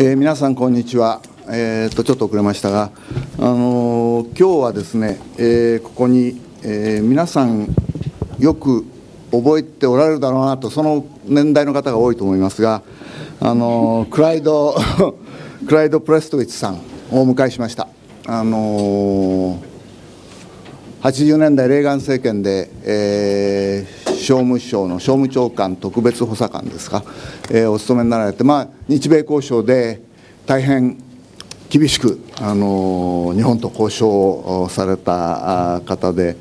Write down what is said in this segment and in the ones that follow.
えー、皆さん、こんにちは、えーと、ちょっと遅れましたが、あのー、今日はですね、えー、ここに、えー、皆さん、よく覚えておられるだろうなと、その年代の方が多いと思いますが、あのー、クライド クライド・プレストウィッツさんをお迎えしました。あの80年代、レーガン政権で、えー、商務省の商務長官特別補佐官ですか、えー、お務めになられて、まあ、日米交渉で大変厳しく、あの日本と交渉をされた方で、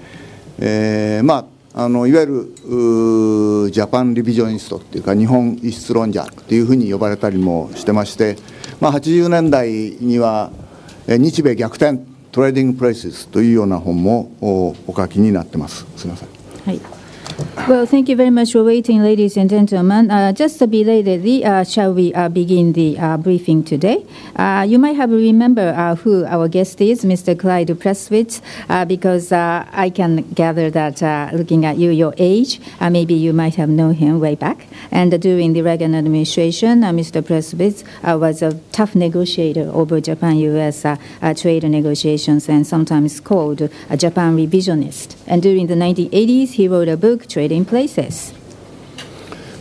えー、まあ、あのいわゆるジャパンリビジョニストっていうか、日本輸出論者っていうふうに呼ばれたりもしてまして、まあ、80年代には、日米逆転、トレーディング・プレイスというような本もお書きになってます。すみません。はい Well, thank you very much for waiting, ladies and gentlemen. Uh, just belatedly, uh, shall we uh, begin the uh, briefing today? Uh, you might have remember uh, who our guest is, Mr. Clyde Prestowitz, because I can gather that looking at you, your age, maybe you might have known him way back. And during the Reagan administration, Mr. Prestowitz was a tough negotiator over Japan-U.S. trade negotiations and sometimes called a Japan revisionist. And during the 1980s, he wrote a book, trading places.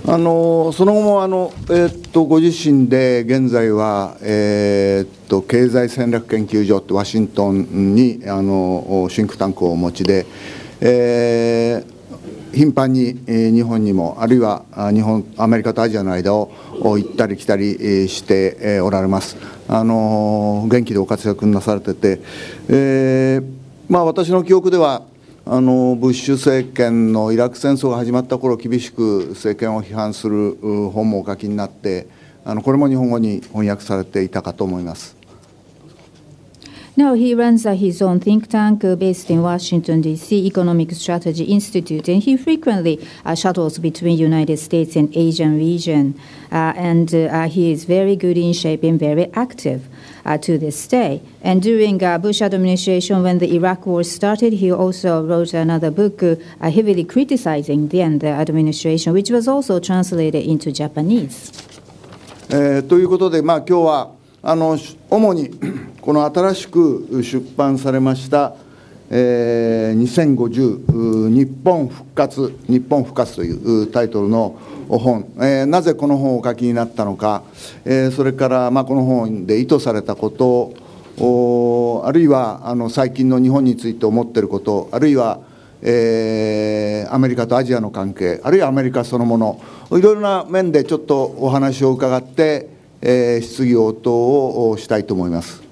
あのその後もあの、えー、っとご自身で現在は、えー、っと経済戦略研究所ってワシントンにあのシンクタンクをお持ちで、えー、頻繁に、えー、日本にもあるいは日本アメリカとアジアの間を行ったり来たりして、えー、おられますあの元気でお活躍なされてて、えーまあ、私の記憶ではあのブッシュ政権のイラク戦争が始まった頃厳しく政権を批判する本もお書きになってあのこれも日本語に翻訳されていたかと思います。Now he runs his own think tank based in Washington D.C. Economic Strategy Institute, and he frequently uh, shuttles between United States and Asian region. Uh, and he is very good in shape and very active. Uh, to this day. And during uh, Bush administration, when the Iraq war started, he also wrote another book uh, heavily criticizing the, the administration, which was also translated into Japanese. えー、ということで、まあ、今日はあの主にこの新しく出版されました「えー、2050日本復活日本復活」というタイトルのお本、えー、なぜこの本をお書きになったのか、えー、それから、まあ、この本で意図されたこと。おあるいはあの最近の日本について思っていること。あるいは、えー、アメリカとアジアの関係。あるいはアメリカそのもの。いろいろな面でちょっとお話を伺って、えー、質疑応答をしたいと思います。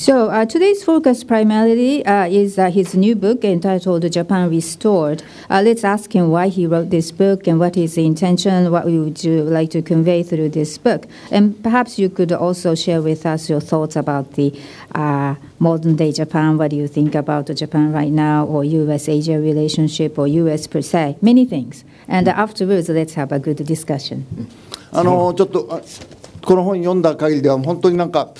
So uh, today's focus primarily uh, is uh, his new book entitled Japan Restored. Uh, let's ask him why he wrote this book and what is the intention, what would you like to convey through this book. And perhaps you could also share with us your thoughts about the uh, modern day Japan. What do you think about Japan right now, or US Asia relationship, or US per se? Many things. And afterwards, let's have a good discussion. あのちょっとこの本読んだ限りでは本当になんか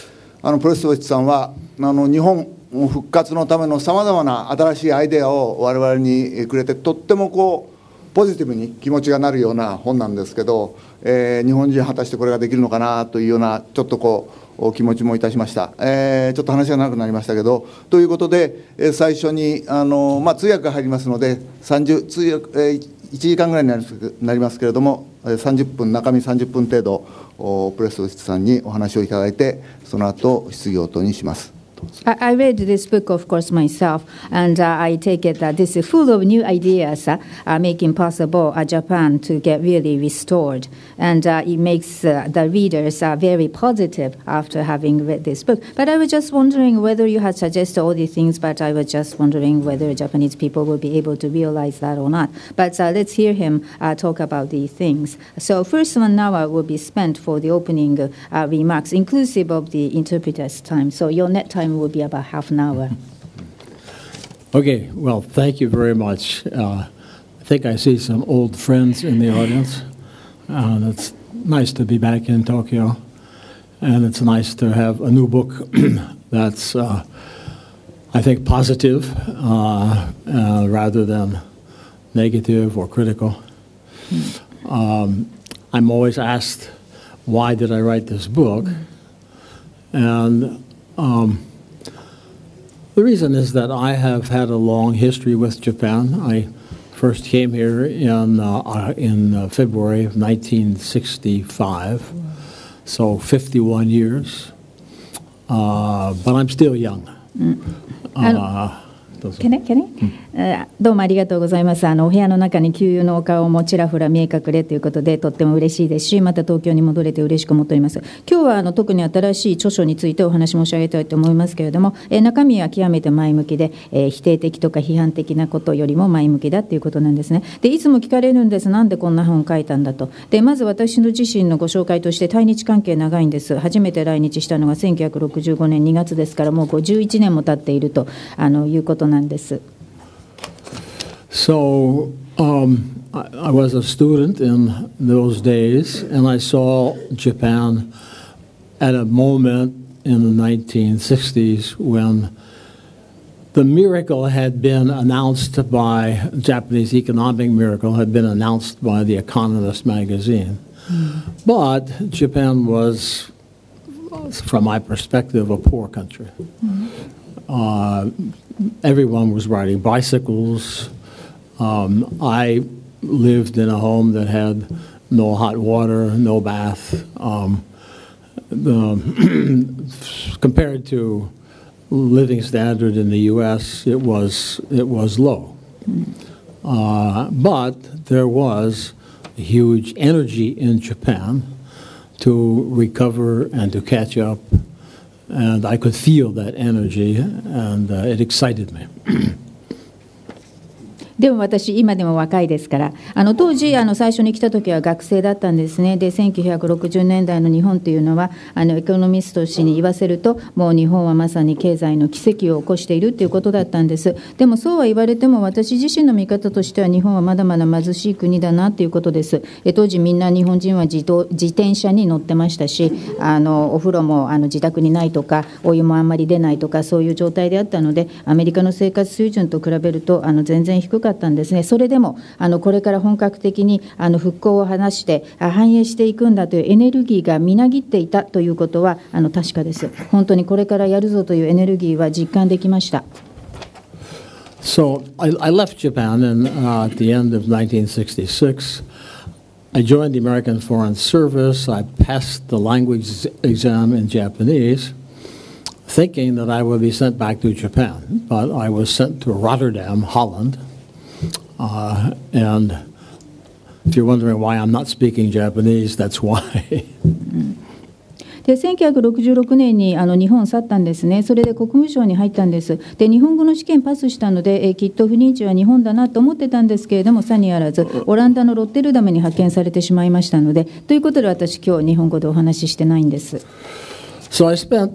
あのプレストウィッチさんはあの日本復活のためのさまざまな新しいアイデアを我々にくれてとってもこうポジティブに気持ちがなるような本なんですけど、えー、日本人果たしてこれができるのかなというようなちょっとこう気持ちもいたしました、えー、ちょっと話が長くなりましたけどということで、え、最初にあの、まあ、通訳が入りますので30通訳、えー、1時間ぐらいになりますけれども30分中身30分程度プレス室さんにお話をいただいてその後質疑応答にします。I read this book, of course, myself, and uh, I take it that this is full of new ideas, uh, uh, making possible uh, Japan to get really restored. And uh, it makes uh, the readers very positive after having read this book. But I was just wondering whether you had suggested all these things, but I was just wondering whether Japanese people will be able to realize that or not. But let's hear him talk about these things. So, first one hour will be spent for the opening remarks, inclusive of the interpreter's time. So, your net time time will be about half an hour. Okay, well, thank you very much. Uh, I think I see some old friends in the audience. Uh, it's nice to be back in Tokyo, and it's nice to have a new book that's, uh, I think, positive uh, uh, rather than negative or critical. Um, I'm always asked, why did I write this book? And um, the reason is that I have had a long history with Japan. I first came here in, uh, uh in uh, February of 1965, so 51 years. Uh, but I'm still young. Uh, どうぞ。Can I? Can I? どうもありがとうございます。あのお部屋の中に給油のお顔もちらほら見え隠れということでとっても嬉しいですし、また東京に戻れて嬉しく思っております。今日はあの特に新しい著書についてお話申し上げたいと思いますけれども、え中身は極めて前向きで、え否定的とか批判的なことよりも前向きだということなんですね。で、いつも聞かれるんです。なんでこんな本を書いたんだと。で、まず私の自身のご紹介として対日関係長いんです。初めて来日したのが1965年2月ですからもう51年も経っているとあのいうことなんです。So um, I, I, was a student in those days, and I saw Japan at a moment in the 1960s when the miracle had been announced by Japanese economic miracle had been announced by the Economist magazine, mm. but Japan was, from my perspective, a poor country. Mm. Uh, everyone was riding bicycles um, I lived in a home that had no hot water, no bath. Um, the, compared to living standard in the U.S., it was it was low, uh, but there was huge energy in Japan to recover and to catch up, and I could feel that energy, and uh, it excited me. でも私、今でも若いですから、あの当時あの、最初に来た時は学生だったんですね、で1960年代の日本というのは、あのエコノミスト氏に言わせると、もう日本はまさに経済の奇跡を起こしているということだったんです。でもそうは言われても、私自身の見方としては、日本はまだまだ貧しい国だなということです。え当時、みんな日本人は自動自転車に乗ってましたし、あのお風呂もあの自宅にないとか、お湯もあんまり出ないとか、そういう状態であったので、アメリカの生活水準と比べると、あの全然低かった。ったんですね、それでもあのこれから本格的にあの復興を話して反映していくんだというエネルギーがみなぎっていたということはあの確かです。本当にこれからやるぞというエネルギーは実感できました。So I, I left Japan in, uh, at the end of 1966. I joined the American Foreign Service. I passed the language exam in Japanese, thinking that I would be sent back to Japan. But I was sent to Rotterdam, Holland, Uh, and if you're wondering why I'm not speaking Japanese, that's why. で1966年にあの日本を去ったんですね、それで国務省に入ったんです、で日本語の試験パスしたので、えきっと不妊地は日本だなと思ってたんですけれども、さにあらず、オランダのロッテルダムに派遣されてしまいましたので、ということで私、今日日本語でお話ししてないんです。So I spent、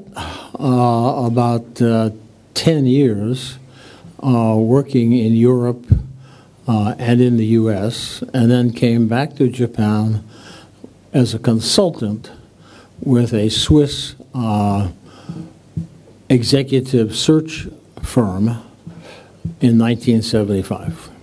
uh, about、uh, 10 years、uh, working in Europe. Uh, and in the U.S., and then came back to Japan as a consultant with a Swiss uh, executive search firm in 1975.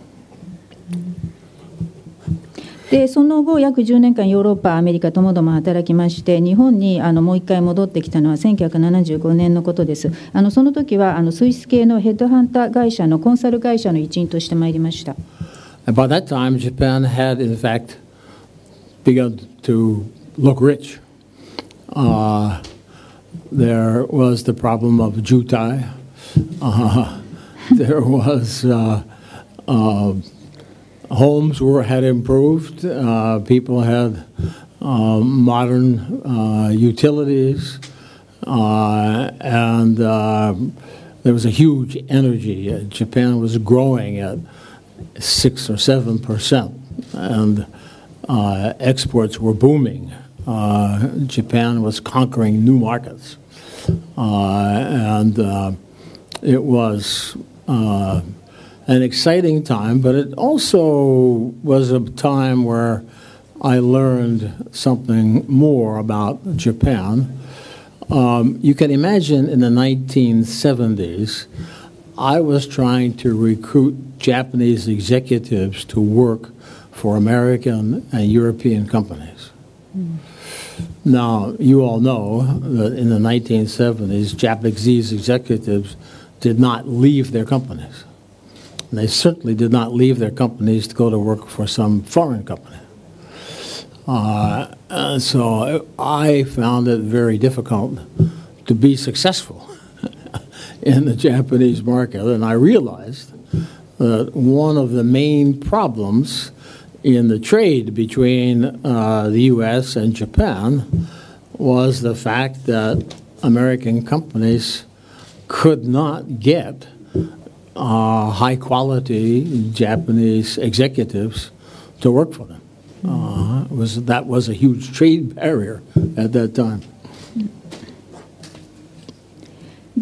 でその後、約10年間、ヨーロッパ、アメリカともども働きまして、日本にあのもう一回戻ってきたのは1975年のことです。あのその時はあのスイス系のヘッドハンター会社のコンサル会社の一員としてまいりました。And by that time, Japan had, in fact, begun to look rich. Uh, there was the problem of jutai. Uh, there was uh, uh homes were had improved. Uh, people had uh, modern utilities, and there was a huge energy. Japan was growing at six or seven percent, and uh, exports were booming. Uh, Japan was conquering new markets, uh, and it was an exciting time, but it also was a time where I learned something more about Japan. Um, you can imagine in the 1970s, I was trying to recruit Japanese executives to work for American and European companies. Mm. Now, you all know that in the 1970s, Japanese executives did not leave their companies. And they certainly did not leave their companies to go to work for some foreign company. Uh, so I found it very difficult to be successful in the Japanese market, and I realized that one of the main problems in the trade between uh, the U.S. and Japan was the fact that American companies could not get uh, high quality Japanese executives to work for them. Uh, was that was a huge trade barrier at that time.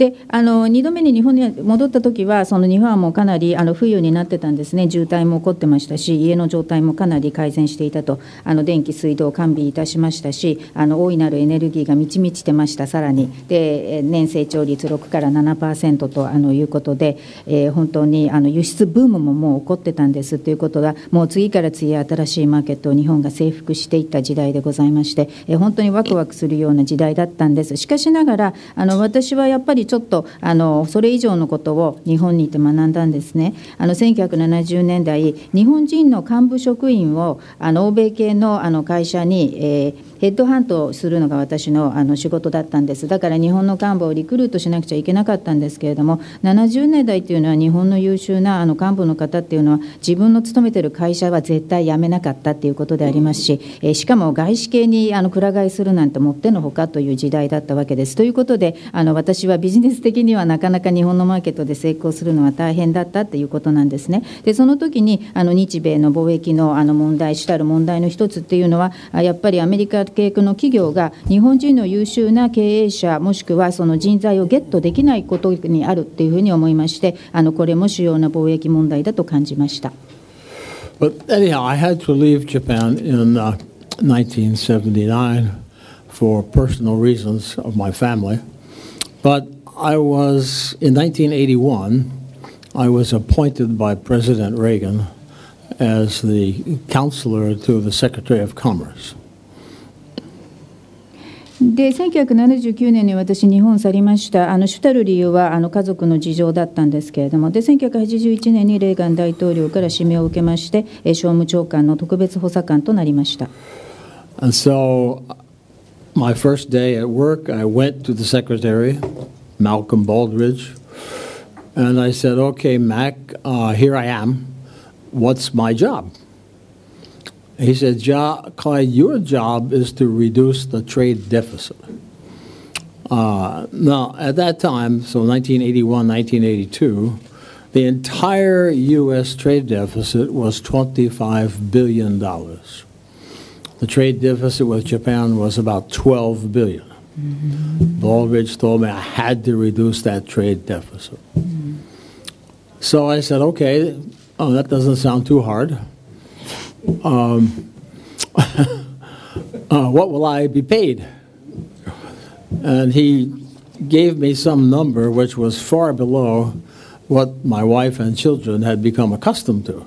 であの2度目に日本に戻った時はその日本はもうかなりあの冬になってたんですね。渋滞も起こってましたし家の状態もかなり改善していたと。あの電気水道完備いたしましたしあの大いなるエネルギーが満ち満ちてました。さらに。で年成長率6から7%とあのいうことで、えー、本当にあの輸出ブームももう起こってたんです。ということはもう次から次へ新しいマーケットを日本が征服していった時代でございまして、えー、本当にワクワクするような時代だったんです。しかしながらあの私はやっぱりちょっとあのそれ以上のことを日本にいて学んだんですね。あの1970年代日本人の幹部職員をあの欧米系のあの会社に、えーヘッドハントするのが私のあの仕事だったんですだから日本の幹部をリクルートしなくちゃいけなかったんですけれども70年代っていうのは日本の優秀なあの幹部の方っていうのは自分の勤めてる会社は絶対辞めなかったっていうことでありますし、えしかも外資系にあのくら替えするなんてもってのほかという時代だったわけです。ということであの私はビジネス的にはなかなか日本のマーケットで成功するのは大変だったっていうことなんですね。でその時にあの日米の貿易のあの問題主たる問題の一つっていうのはやっぱりアメリカ系の企業が日本人の優秀な経営者もしくはその人材をゲットできないことにあるっていうふうに思いましてあのこれも主要な貿易問題だと感じました。But anyhow, I had to leave Japan in uh, 1979 for personal reasons of my family. But I was, in 1981, I was appointed by President Reagan as the counselor to the Secretary of Commerce. で1979年に私、日本を去りました、あの主たる理由はあの家族の事情だったんですけれども、で1981年にレーガン大統領から指名を受けまして、商務長官の特別補佐官となりました。And so, my first day at work, I went to the secretary, Malcolm Baldridge, and I said, Okay, Mac, uh, here I am. What's my job? He said, jo- Clyde, your job is to reduce the trade deficit. Uh, now, at that time, so 1981, 1982, the entire U.S. trade deficit was $25 billion. The trade deficit with Japan was about 12 billion. Mm-hmm. Baldrige told me I had to reduce that trade deficit. Mm-hmm. So I said, okay, oh, that doesn't sound too hard um, uh, what will I be paid? And he gave me some number which was far below what my wife and children had become accustomed to.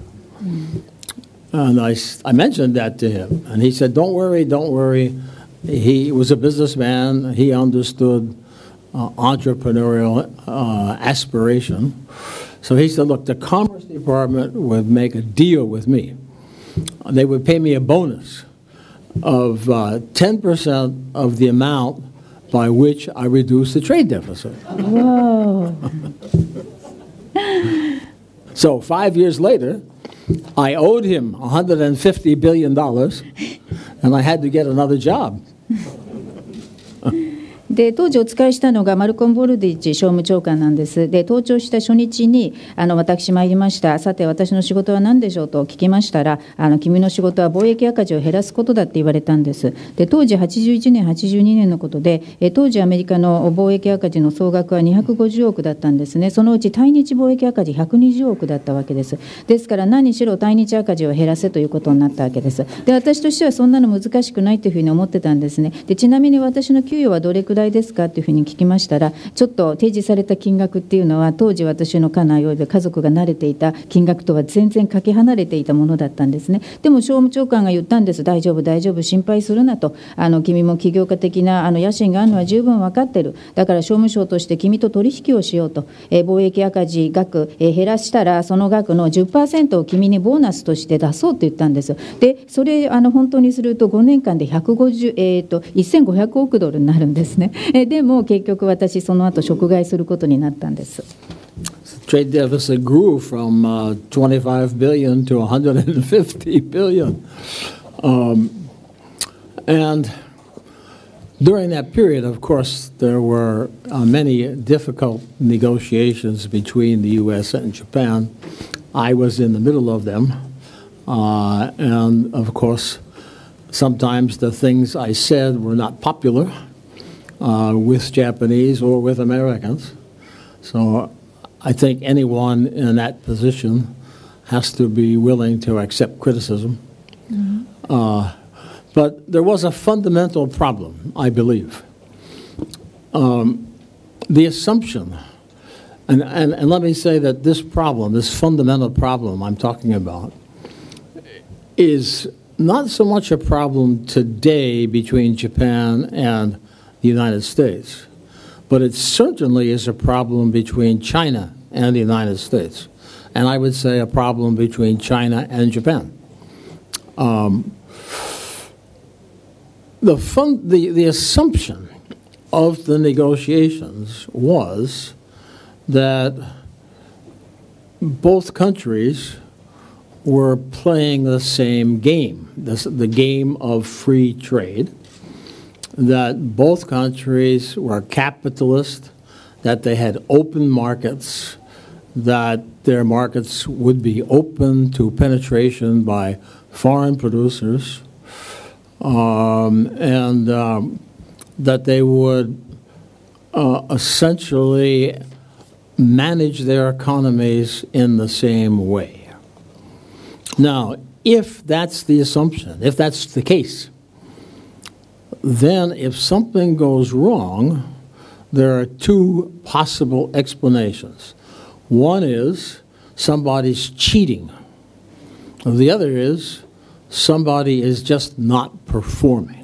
And I, I mentioned that to him, and he said, Don't worry, don't worry. He was a businessman, he understood uh, entrepreneurial uh, aspiration. So he said, Look, the Commerce Department would make a deal with me they would pay me a bonus of uh, 10% of the amount by which I reduce the trade deficit. Whoa. so five years later, I owed him $150 billion and I had to get another job. で当時お使いしたのがマルコン・ボルディッチ商務長官なんです。で登庁した初日にあの私参りました。さて私の仕事は何でしょうと聞きましたら、あの君の仕事は貿易赤字を減らすことだって言われたんです。で当時81年82年のことで、当時アメリカの貿易赤字の総額は250億だったんですね。そのうち対日貿易赤字120億だったわけです。ですから何しろ対日赤字を減らせということになったわけです。で私としてはそんなの難しくないというふうに思ってたんですね。でちなみに私の給与はどれくらいですかというふうに聞きましたら、ちょっと提示された金額っていうのは、当時、私の家内および家族が慣れていた金額とは全然かけ離れていたものだったんですね。でも商務長官が言ったんです、大丈夫、大丈夫、心配するなと、あの君も起業家的なあの野心があるのは十分分かってる、だから商務省として君と取引をしようと、えー、貿易赤字額、えー、減らしたら、その額の10%を君にボーナスとして出そうと言ったんです。で、それ、あの本当にすると、5年間で150、えーと、1500億ドルになるんですね。えでも結局、私、その後食害することになったんです。Trade deficit grew from uh, 25 billion to 150 billion. Um, and during that period, of course, there were uh, many difficult negotiations between the U.S. and Japan. I was in the middle of them. Uh, and of course, sometimes the things I said were not popular uh, with Japanese or with Americans. So I think anyone in that position has to be willing to accept criticism. Mm-hmm. Uh, but there was a fundamental problem, I believe. Um, the assumption, and, and, and let me say that this problem, this fundamental problem I'm talking about, is not so much a problem today between Japan and the United States, but it certainly is a problem between China and the United States. And I would say a problem between China and Japan. Um, the, fun, the, the assumption of the negotiations was that both countries were playing the same game, this, the game of free trade, that both countries were capitalist, that they had open markets, that their markets would be open to penetration by foreign producers, um, and um, that they would uh, essentially manage their economies in the same way. Now, if that's the assumption, if that's the case, then if something goes wrong, there are two possible explanations. One is somebody's cheating, the other is somebody is just not performing.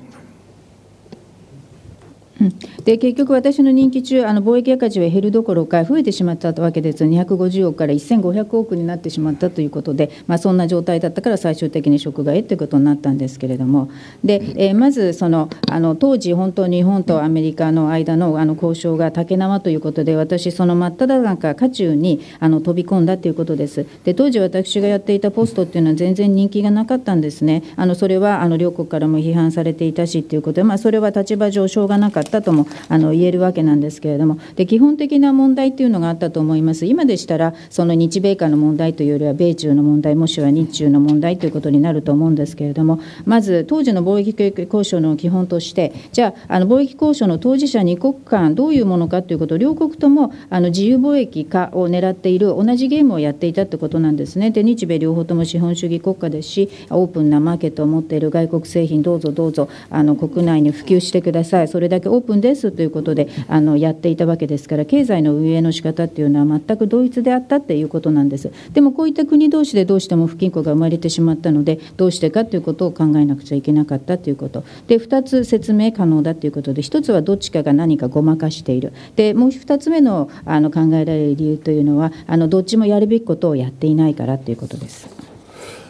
で結局、私の任期中、あの貿易赤字は減るどころか増えてしまったわけです、250億から1500億になってしまったということで、まあ、そんな状態だったから最終的に食害ということになったんですけれども、でえー、まずそのあの当時、本当、日本とアメリカの間のあの交渉が竹縄ということで、私、その真っ只中、渦中にあの飛び込んだということです。で当時、私がやっていたポストっていうのは全然人気がなかったんですね。あのそれはあの両国からも批判されていたしということで、まあ、それは立場上しょうがなかったともあの言えるわけなんですけれどもで基本的な問題っていうのがあったと思います。今でしたらその日米間の問題というよりは米中の問題もしくは日中の問題ということになると思うんですけれどもまず当時の貿易交渉の基本としてじゃああの貿易交渉の当事者2国間どういうものかということ両国ともあの自由貿易化を狙っている同じゲームをやっていたということなんですね。で日米両方とも資本主義国家ですしオープンなマーケットを持っている外国製品どうぞどうぞあの国内に普及してください。それだけープンですということであのやっていたわけですから経済の運営の仕方っていうのは全く同一であったっていうことなんです。でもこういった国同士でどうしても不均衡が生まれてしまったのでどうしてかということを考えなくちゃいけなかったということ。で2つ説明可能だということで1つはどっちかが何かごまかしている。でもう2つ目のあの考えられる理由というのはあのどっちもやるべきことをやっていないからということです。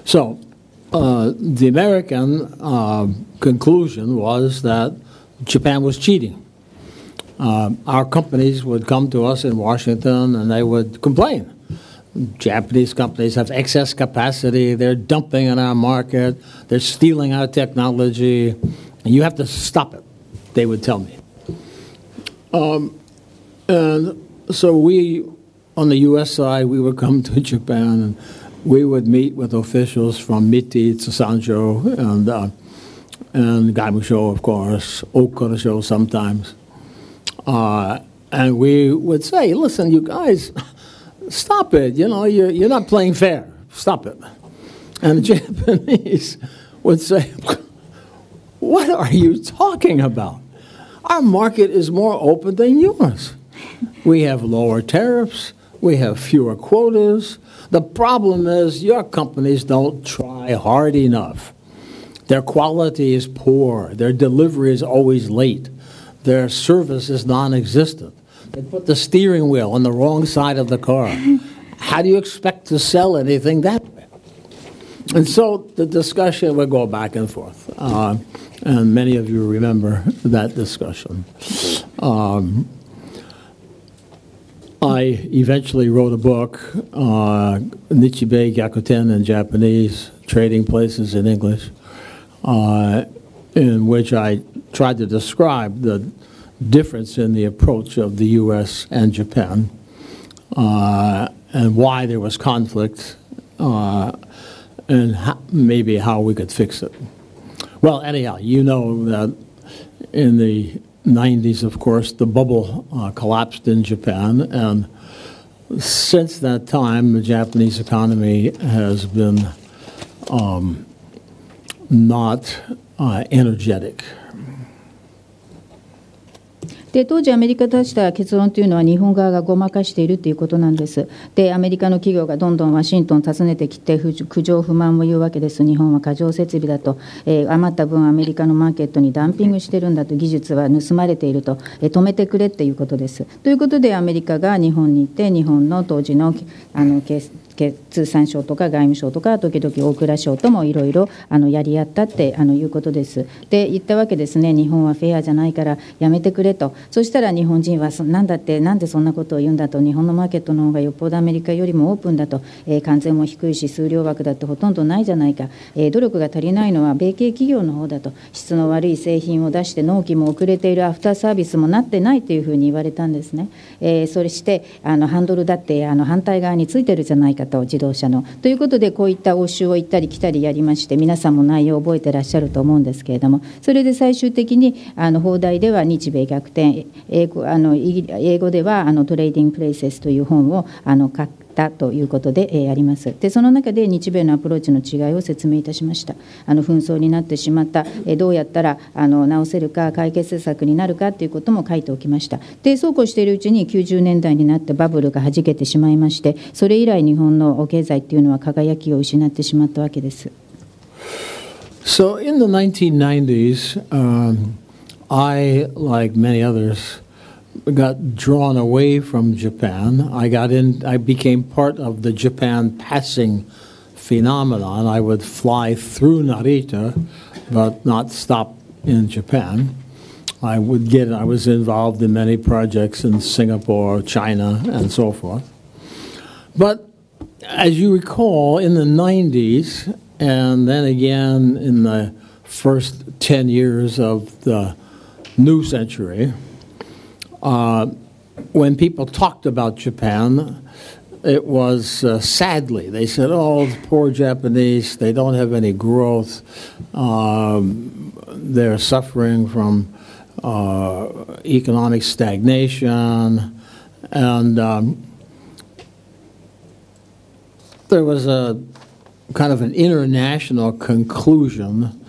So, uh, the American uh, conclusion was that Japan was cheating. uh, our companies would come to us in Washington and they would complain. Japanese companies have excess capacity, they're dumping in our market, they're stealing our technology, and you have to stop it, they would tell me. Um, and so we, on the U.S. side, we would come to Japan and we would meet with officials from MITI, Tsusansho, and, uh, and Gaimusho, of course, Okurasho sometimes. Uh, and we would say, listen, you guys, stop it. You know, you're, you're not playing fair. Stop it. And the Japanese would say, what are you talking about? Our market is more open than yours. We have lower tariffs, we have fewer quotas. The problem is your companies don't try hard enough. Their quality is poor, their delivery is always late, their service is non existent. They put the steering wheel on the wrong side of the car. How do you expect to sell anything that way? And so the discussion would go back and forth. Uh, and many of you remember that discussion. Um, I eventually wrote a book, uh, Nichibei Gyakuten in Japanese, Trading Places in English, uh, in which I tried to describe the difference in the approach of the U.S. and Japan uh, and why there was conflict uh, and maybe how we could fix it. Well, anyhow, you know that in the 90s, of course, the bubble uh, collapsed in Japan, and since that time, the Japanese economy has been um, not uh, energetic. で当時アメリカ出した結論というのは日本側がごまかしているということなんです。でアメリカの企業がどんどんワシントン訪ねてきて苦情不満も言うわけです。日本は過剰設備だと、えー、余った分アメリカのマーケットにダンピングしてるんだと。技術は盗まれていると、えー、止めてくれっていうことです。ということでアメリカが日本に行って日本の当時のあの通産省とか外務省とか時々大蔵省ともいろいろやり合ったってあのいうことです。で言ったわけですね。日本はフェアじゃないからやめてくれと。そしたら日本人はなんだってなんでそんなことを言うんだと。日本のマーケットの方がよっぽどアメリカよりもオープンだと、えー、関税も低いし数量枠だってほとんどないじゃないか、えー、努力が足りないのは米系企業の方だと。質の悪い製品を出して納期も遅れているアフターサービスもなってないというふうに言われたんですね。えー、それしてあのハンドルだってあの反対側についてるじゃないかと自動車の。ということでこういった応酬を行ったり来たりやりまして皆さんも内容を覚えてらっしゃると思うんですけれどもそれで最終的にあの放題では日米逆転英語あの英語ではあのトレーディング・プレイセスという本をあの買ったということで、えー、あります。でその中で日米のアプローチの違いを説明いたしました。あの紛争になってしまった、えー、どうやったらあの直せるか解決策になるかということも書いておきました。でそうこうしているうちに90年代になってバブルがはじけてしまいましてそれ以来日本の経済っていうのは輝きを失ってしまったわけです。So in the 1990s, um, I, like many others, got drawn away from Japan. I got in. I became part of the Japan passing phenomenon. I would fly through Narita, but not stop in Japan. I would get. I was involved in many projects in Singapore, China, and so forth. But as you recall, in the 90s, and then again in the first 10 years of the new century, uh, when people talked about Japan, it was uh, sadly. They said, oh, the poor Japanese, they don't have any growth. Um, they're suffering from uh, economic stagnation. And um, there was a kind of an international conclusion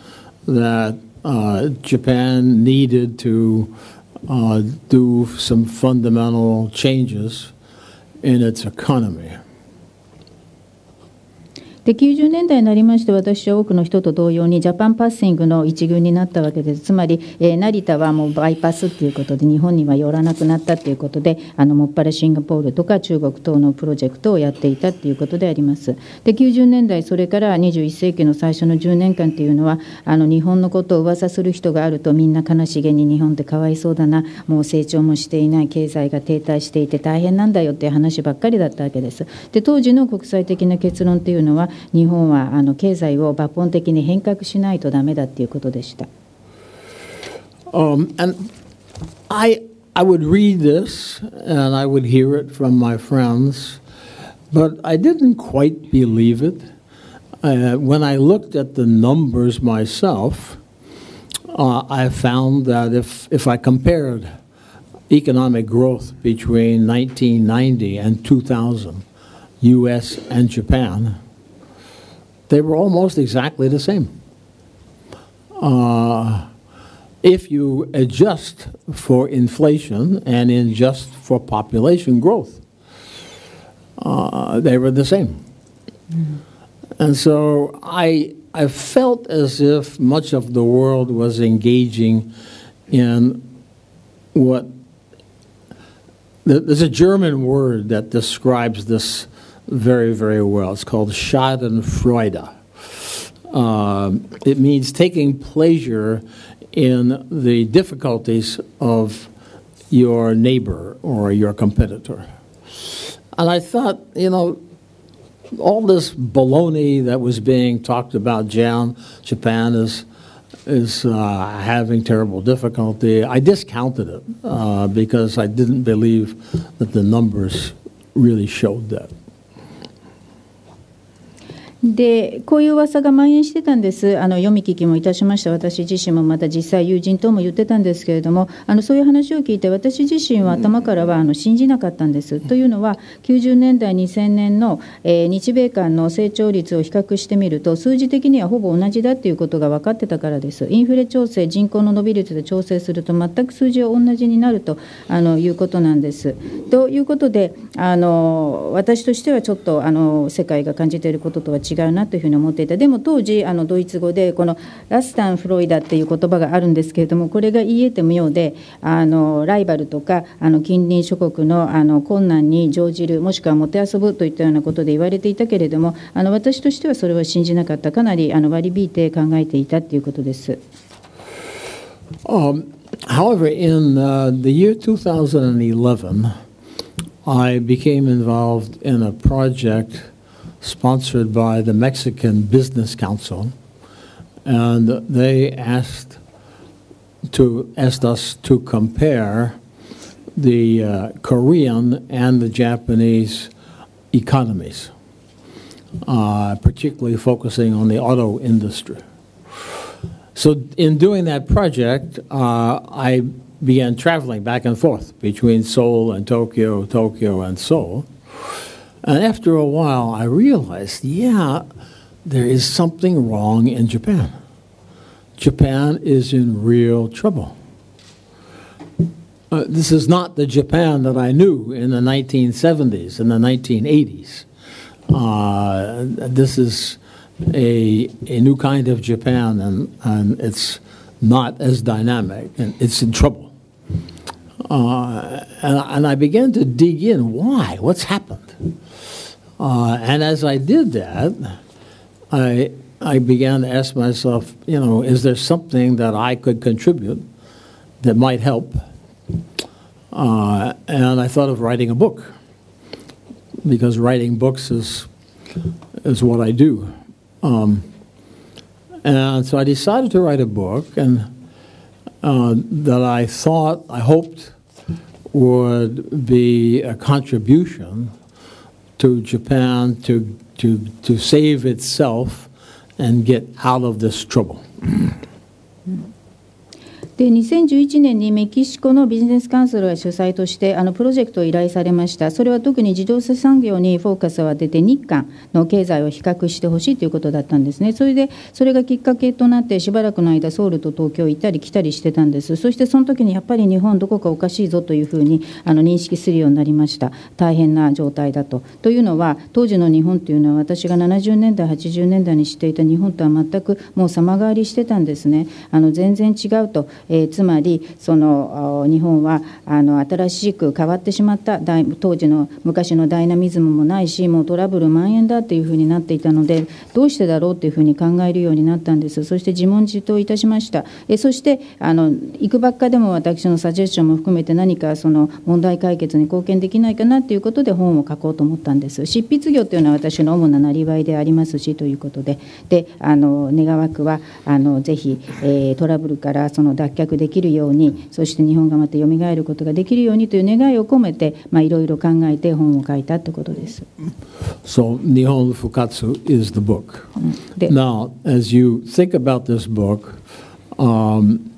that uh, Japan needed to uh, do some fundamental changes in its economy. で90年代になりまして私は多くの人と同様にジャパンパッシングの一群になったわけです。つまり、えー、成田はもうバイパスっていうことで日本には寄らなくなったということであのもっぱらシンガポールとか中国等のプロジェクトをやっていたということであります。で90年代それから21世紀の最初の10年間っていうのはあの日本のことを噂する人があるとみんな悲しげに日本ってかわいそうだなもう成長もしていない経済が停滞していて大変なんだよっていう話ばっかりだったわけです。で当時の国際的な結論っていうのは日本はあの経済を抜本的に変革しないとダメだっていうことでした。Um, and I, I would read this and I would hear it from my friends, but I didn't quite believe it. Uh, when I looked at the numbers myself, uh, I found that if, if I compared economic growth between 1990 and 2000, US and Japan, they were almost exactly the same. Uh, if you adjust for inflation and adjust for population growth, uh, they were the same. And so I, I felt as if much of the world was engaging in what there's a German word that describes this very, very well. It's called Schadenfreude. Um, it means taking pleasure in the difficulties of your neighbor or your competitor. And I thought, you know, all this baloney that was being talked about, Jan, Japan is is uh, having terrible difficulty. I discounted it uh, because I didn't believe that the numbers really showed that. でこういう噂が蔓延してたんですあの読み聞きもいたしました私自身もまた実際友人とも言ってたんですけれどもあのそういう話を聞いて私自身は頭からはあの信じなかったんです。というのは90年代2000年の、えー、日米間の成長率を比較してみると数字的にはほぼ同じだということが分かってたからです。インフレ調整人口の伸び率で調整すると全く数字は同じになるとあのいうことなんです。ということであの私としてはちょっとあの世界が感じていることとは違違うなというふうに思っていたでも当時あのドイツ語でこのラスタン・フロイダっていう言葉があるんですけれどもこれが言い得て無用であのライバルとかあの近隣諸国のあの困難に乗じるもしくはもてあそぶといったようなことで言われていたけれどもあの私としてはそれは信じなかったかなりあの割り引いて考えていたということです。Um, however, in uh, the year 2011, I became involved in a project sponsored by the Mexican Business Council, and they asked to asked us to compare the uh, Korean and the Japanese economies, uh, particularly focusing on the auto industry. So, in doing that project, uh, I began traveling back and forth between Seoul and Tokyo, Tokyo and Seoul. And after a while, I realized, yeah, there is something wrong in Japan. Japan is in real trouble. Uh, this is not the Japan that I knew in the 1970s and the 1980s. Uh, this is a, a new kind of Japan, and, and it's not as dynamic, and it's in trouble. Uh, and, and I began to dig in. Why? What's happened? Uh, and as I did that, I, I began to ask myself, you know, is there something that I could contribute that might help? Uh, and I thought of writing a book because writing books is is what I do. Um, and so I decided to write a book, and uh, that I thought, I hoped, would be a contribution to Japan to, to, to save itself and get out of this trouble. で2011年にメキシコのビジネスカウンセルが主催としてあのプロジェクトを依頼されました。それは特に自動車産業にフォーカスを当てて日韓の経済を比較してほしいということだったんですね。それでそれがきっかけとなってしばらくの間ソウルと東京行ったり来たりしてたんです。そしてその時にやっぱり日本どこかおかしいぞというふうにあの認識するようになりました。大変な状態だと。というのは当時の日本というのは私が70年代80年代に知っていた日本とは全くもう様変わりしてたんですね。あの全然違うと。えー、つまりその日本はあの新しく変わってしまった当時の昔のダイナミズムもないしもうトラブル蔓延だっていうふうになっていたのでどうしてだろうっていうふうに考えるようになったんです。そして自問自答いたしました。えそしてあの行くばっかでも私のサジェスションも含めて何かその問題解決に貢献できないかなっていうことで本を書こうと思ったんです。執筆業というのは私の主ななりわいでありますしということで。であの願わくはあのぜひ、えー、トラブルからその脱却できるようにそして日本がまた蘇ることができるようにという願いを込めていろいろ考えて本を書いたということです。So, Nihon Fukatsu is the book. Now, as you think about this book, um,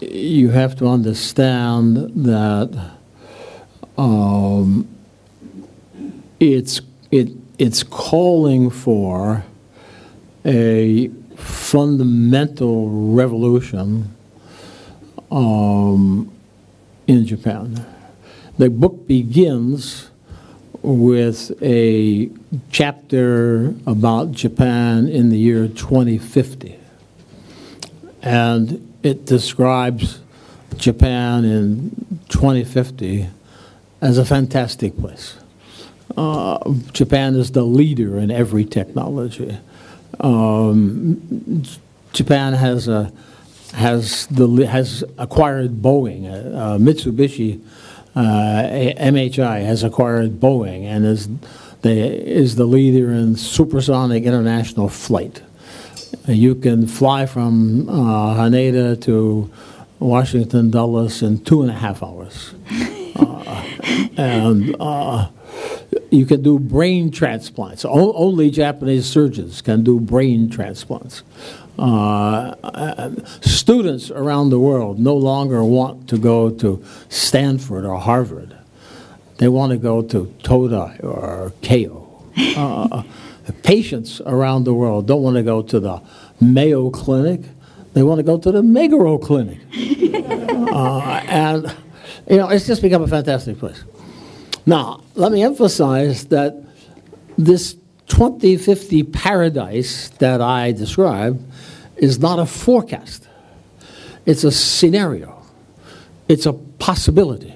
you have to understand that um, it's, it, it's calling for a fundamental revolution um, in Japan. The book begins with a chapter about Japan in the year 2050. And it describes Japan in 2050 as a fantastic place. Uh, Japan is the leader in every technology. Um, Japan has a has the has acquired Boeing. Uh, Mitsubishi uh, MHI has acquired Boeing and is the is the leader in supersonic international flight. You can fly from uh, Haneda to Washington Dulles in two and a half hours, uh, and uh, you can do brain transplants. O- only Japanese surgeons can do brain transplants. Uh, students around the world no longer want to go to Stanford or Harvard. They want to go to Todai or Keio. Uh, patients around the world don't want to go to the Mayo Clinic. They want to go to the Meguro Clinic. uh, and, you know, it's just become a fantastic place. Now, let me emphasize that this 2050 paradise that I described is not a forecast, it's a scenario, it's a possibility.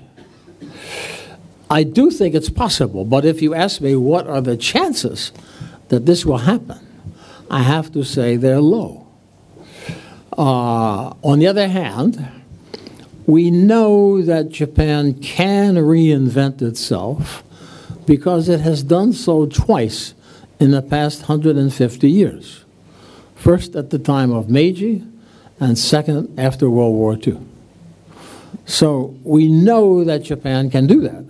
I do think it's possible, but if you ask me what are the chances that this will happen, I have to say they're low. Uh, on the other hand, we know that Japan can reinvent itself because it has done so twice in the past 150 years. First at the time of Meiji, and second after World War II. So we know that Japan can do that,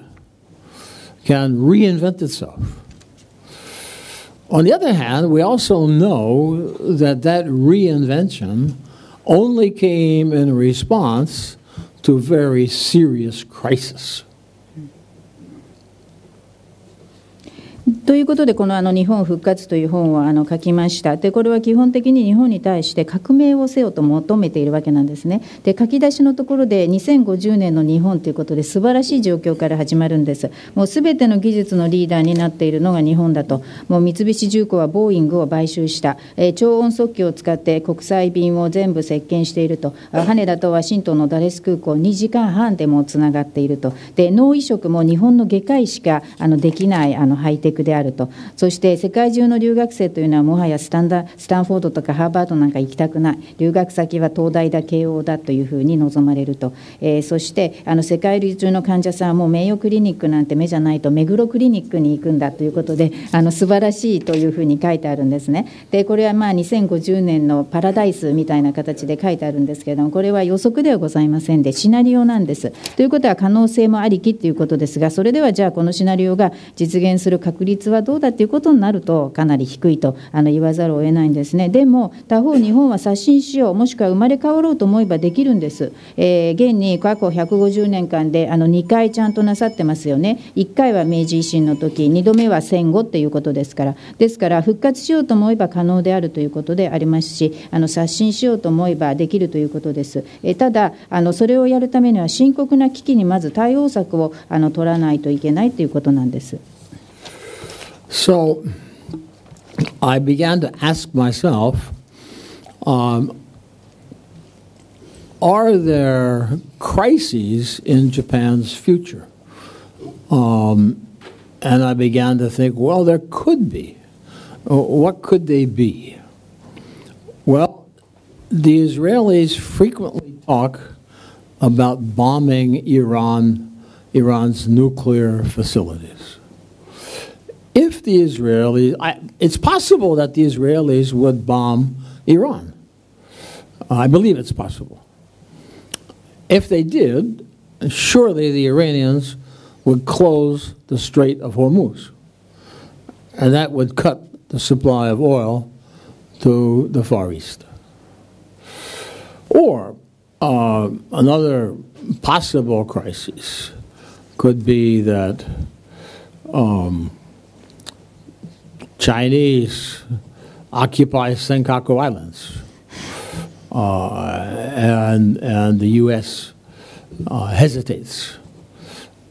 can reinvent itself. On the other hand, we also know that that reinvention only came in response to a very serious crisis. ということで、このあの日本復活という本をあの書きました。で、これは基本的に日本に対して革命をせよと求めているわけなんですね。で、書き出しのところで2050年の日本ということで、素晴らしい状況から始まるんです。もうすべての技術のリーダーになっているのが日本だと、もう三菱重工はボーイングを買収した、えー、超音速機を使って国際便を全部席巻していると、羽田とワシントンのダレス空港、2時間半でもつながっていると、で脳移植も日本の外科医しかあのできないあのハイテクである。あると。そして世界中の留学生というのはもはやスタンダスタンフォードとかハーバードなんか行きたくない。留学先は東大だ慶応だというふうに望まれると、えー、そしてあの世界中の患者さんはもう名誉クリニックなんて目じゃないと目黒クリニックに行くんだということであの素晴らしいというふうに書いてあるんですね。でこれはまあ2050年のパラダイスみたいな形で書いてあるんですけれどもこれは予測ではございませんでシナリオなんです。ということは可能性もありきということですがそれではじゃあこのシナリオが実現する確率はどうだということになるとかなり低いとあの言わざるを得ないんですね。でも他方日本は刷新しようもしくは生まれ変わろうと思えばできるんです、えー、現に過去150年間であの2回ちゃんとなさってますよね。1回は明治維新の時2度目は戦後っていうことですから。ですから復活しようと思えば可能であるということでありますしあの刷新しようと思えばできるということです、えー、ただあのそれをやるためには深刻な危機にまず対応策をあの取らないといけないということなんです。So I began to ask myself um, are there crises in Japan's future? Um, and I began to think, well, there could be. Uh, what could they be? Well, the Israelis frequently talk about bombing Iran, Iran's nuclear facilities if the Israelis, I, it's possible that the Israelis would bomb Iran. I believe it's possible. If they did, surely the Iranians would close the Strait of Hormuz. And that would cut the supply of oil to the Far East. Or uh, another possible crisis could be that um, Chinese occupy Senkaku Islands. Uh, and, and the U.S. Uh, hesitates.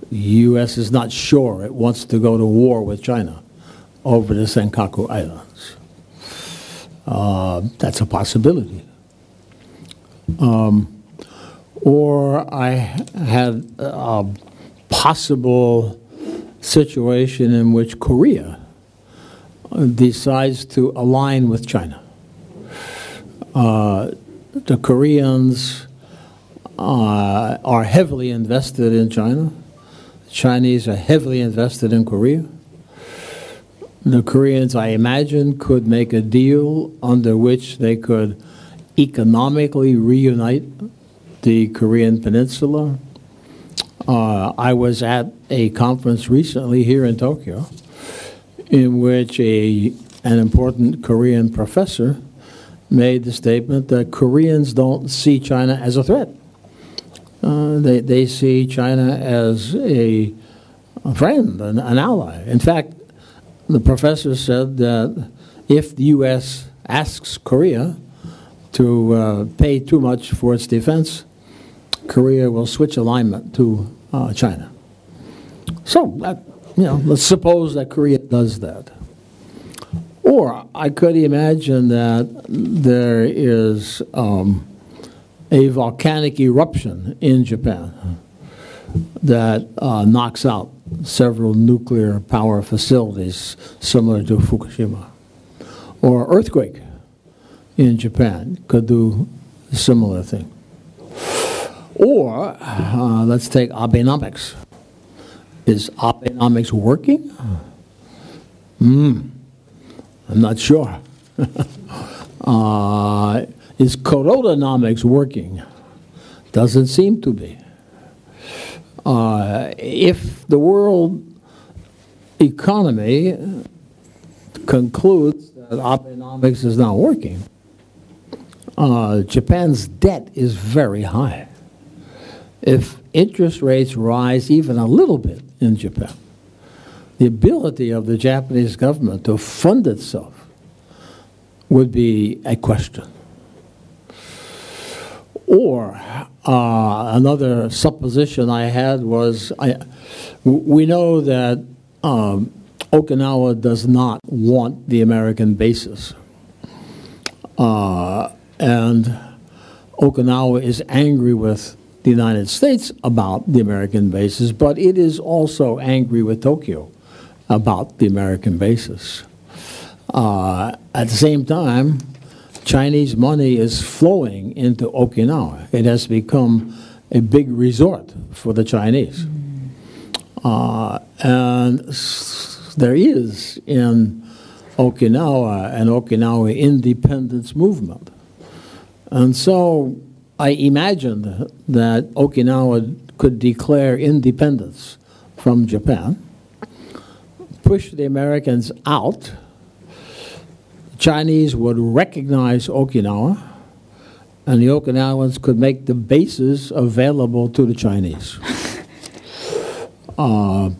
The U.S. is not sure it wants to go to war with China over the Senkaku Islands. Uh, that's a possibility. Um, or I had a possible situation in which Korea decides to align with China. Uh, the Koreans uh, are heavily invested in China. The Chinese are heavily invested in Korea. The Koreans, I imagine, could make a deal under which they could economically reunite the Korean Peninsula. Uh, I was at a conference recently here in Tokyo in which a, an important Korean professor made the statement that Koreans don't see China as a threat. Uh, they, they see China as a, a friend, an, an, ally. In fact, the professor said that if the U.S. asks Korea to uh, pay too much for its defense, Korea will switch alignment to uh, China. So, that, you know, let's suppose that Korea does that. Or I could imagine that there is um, a volcanic eruption in Japan that uh, knocks out several nuclear power facilities similar to Fukushima. Or earthquake in Japan could do a similar thing. Or uh, let's take Abenomics. Is Abenomics working? Hmm. I'm not sure. uh, is Kurodanomics working? Doesn't seem to be. Uh, if the world economy concludes that Abenomics is not working, uh, Japan's debt is very high. If interest rates rise even a little bit in Japan, the ability of the Japanese government to fund itself would be a question. Or uh, another supposition I had was I, we know that um, Okinawa does not want the American bases. Uh, and Okinawa is angry with the United States about the American bases, but it is also angry with Tokyo about the American bases. Uh, at the same time, Chinese money is flowing into Okinawa. It has become a big resort for the Chinese. Uh, and there is in Okinawa an Okinawa independence movement. And so I imagined that Okinawa could declare independence from Japan, push the Americans out. Chinese would recognize Okinawa, and the Okinawans could make the bases available to the Chinese. Uh,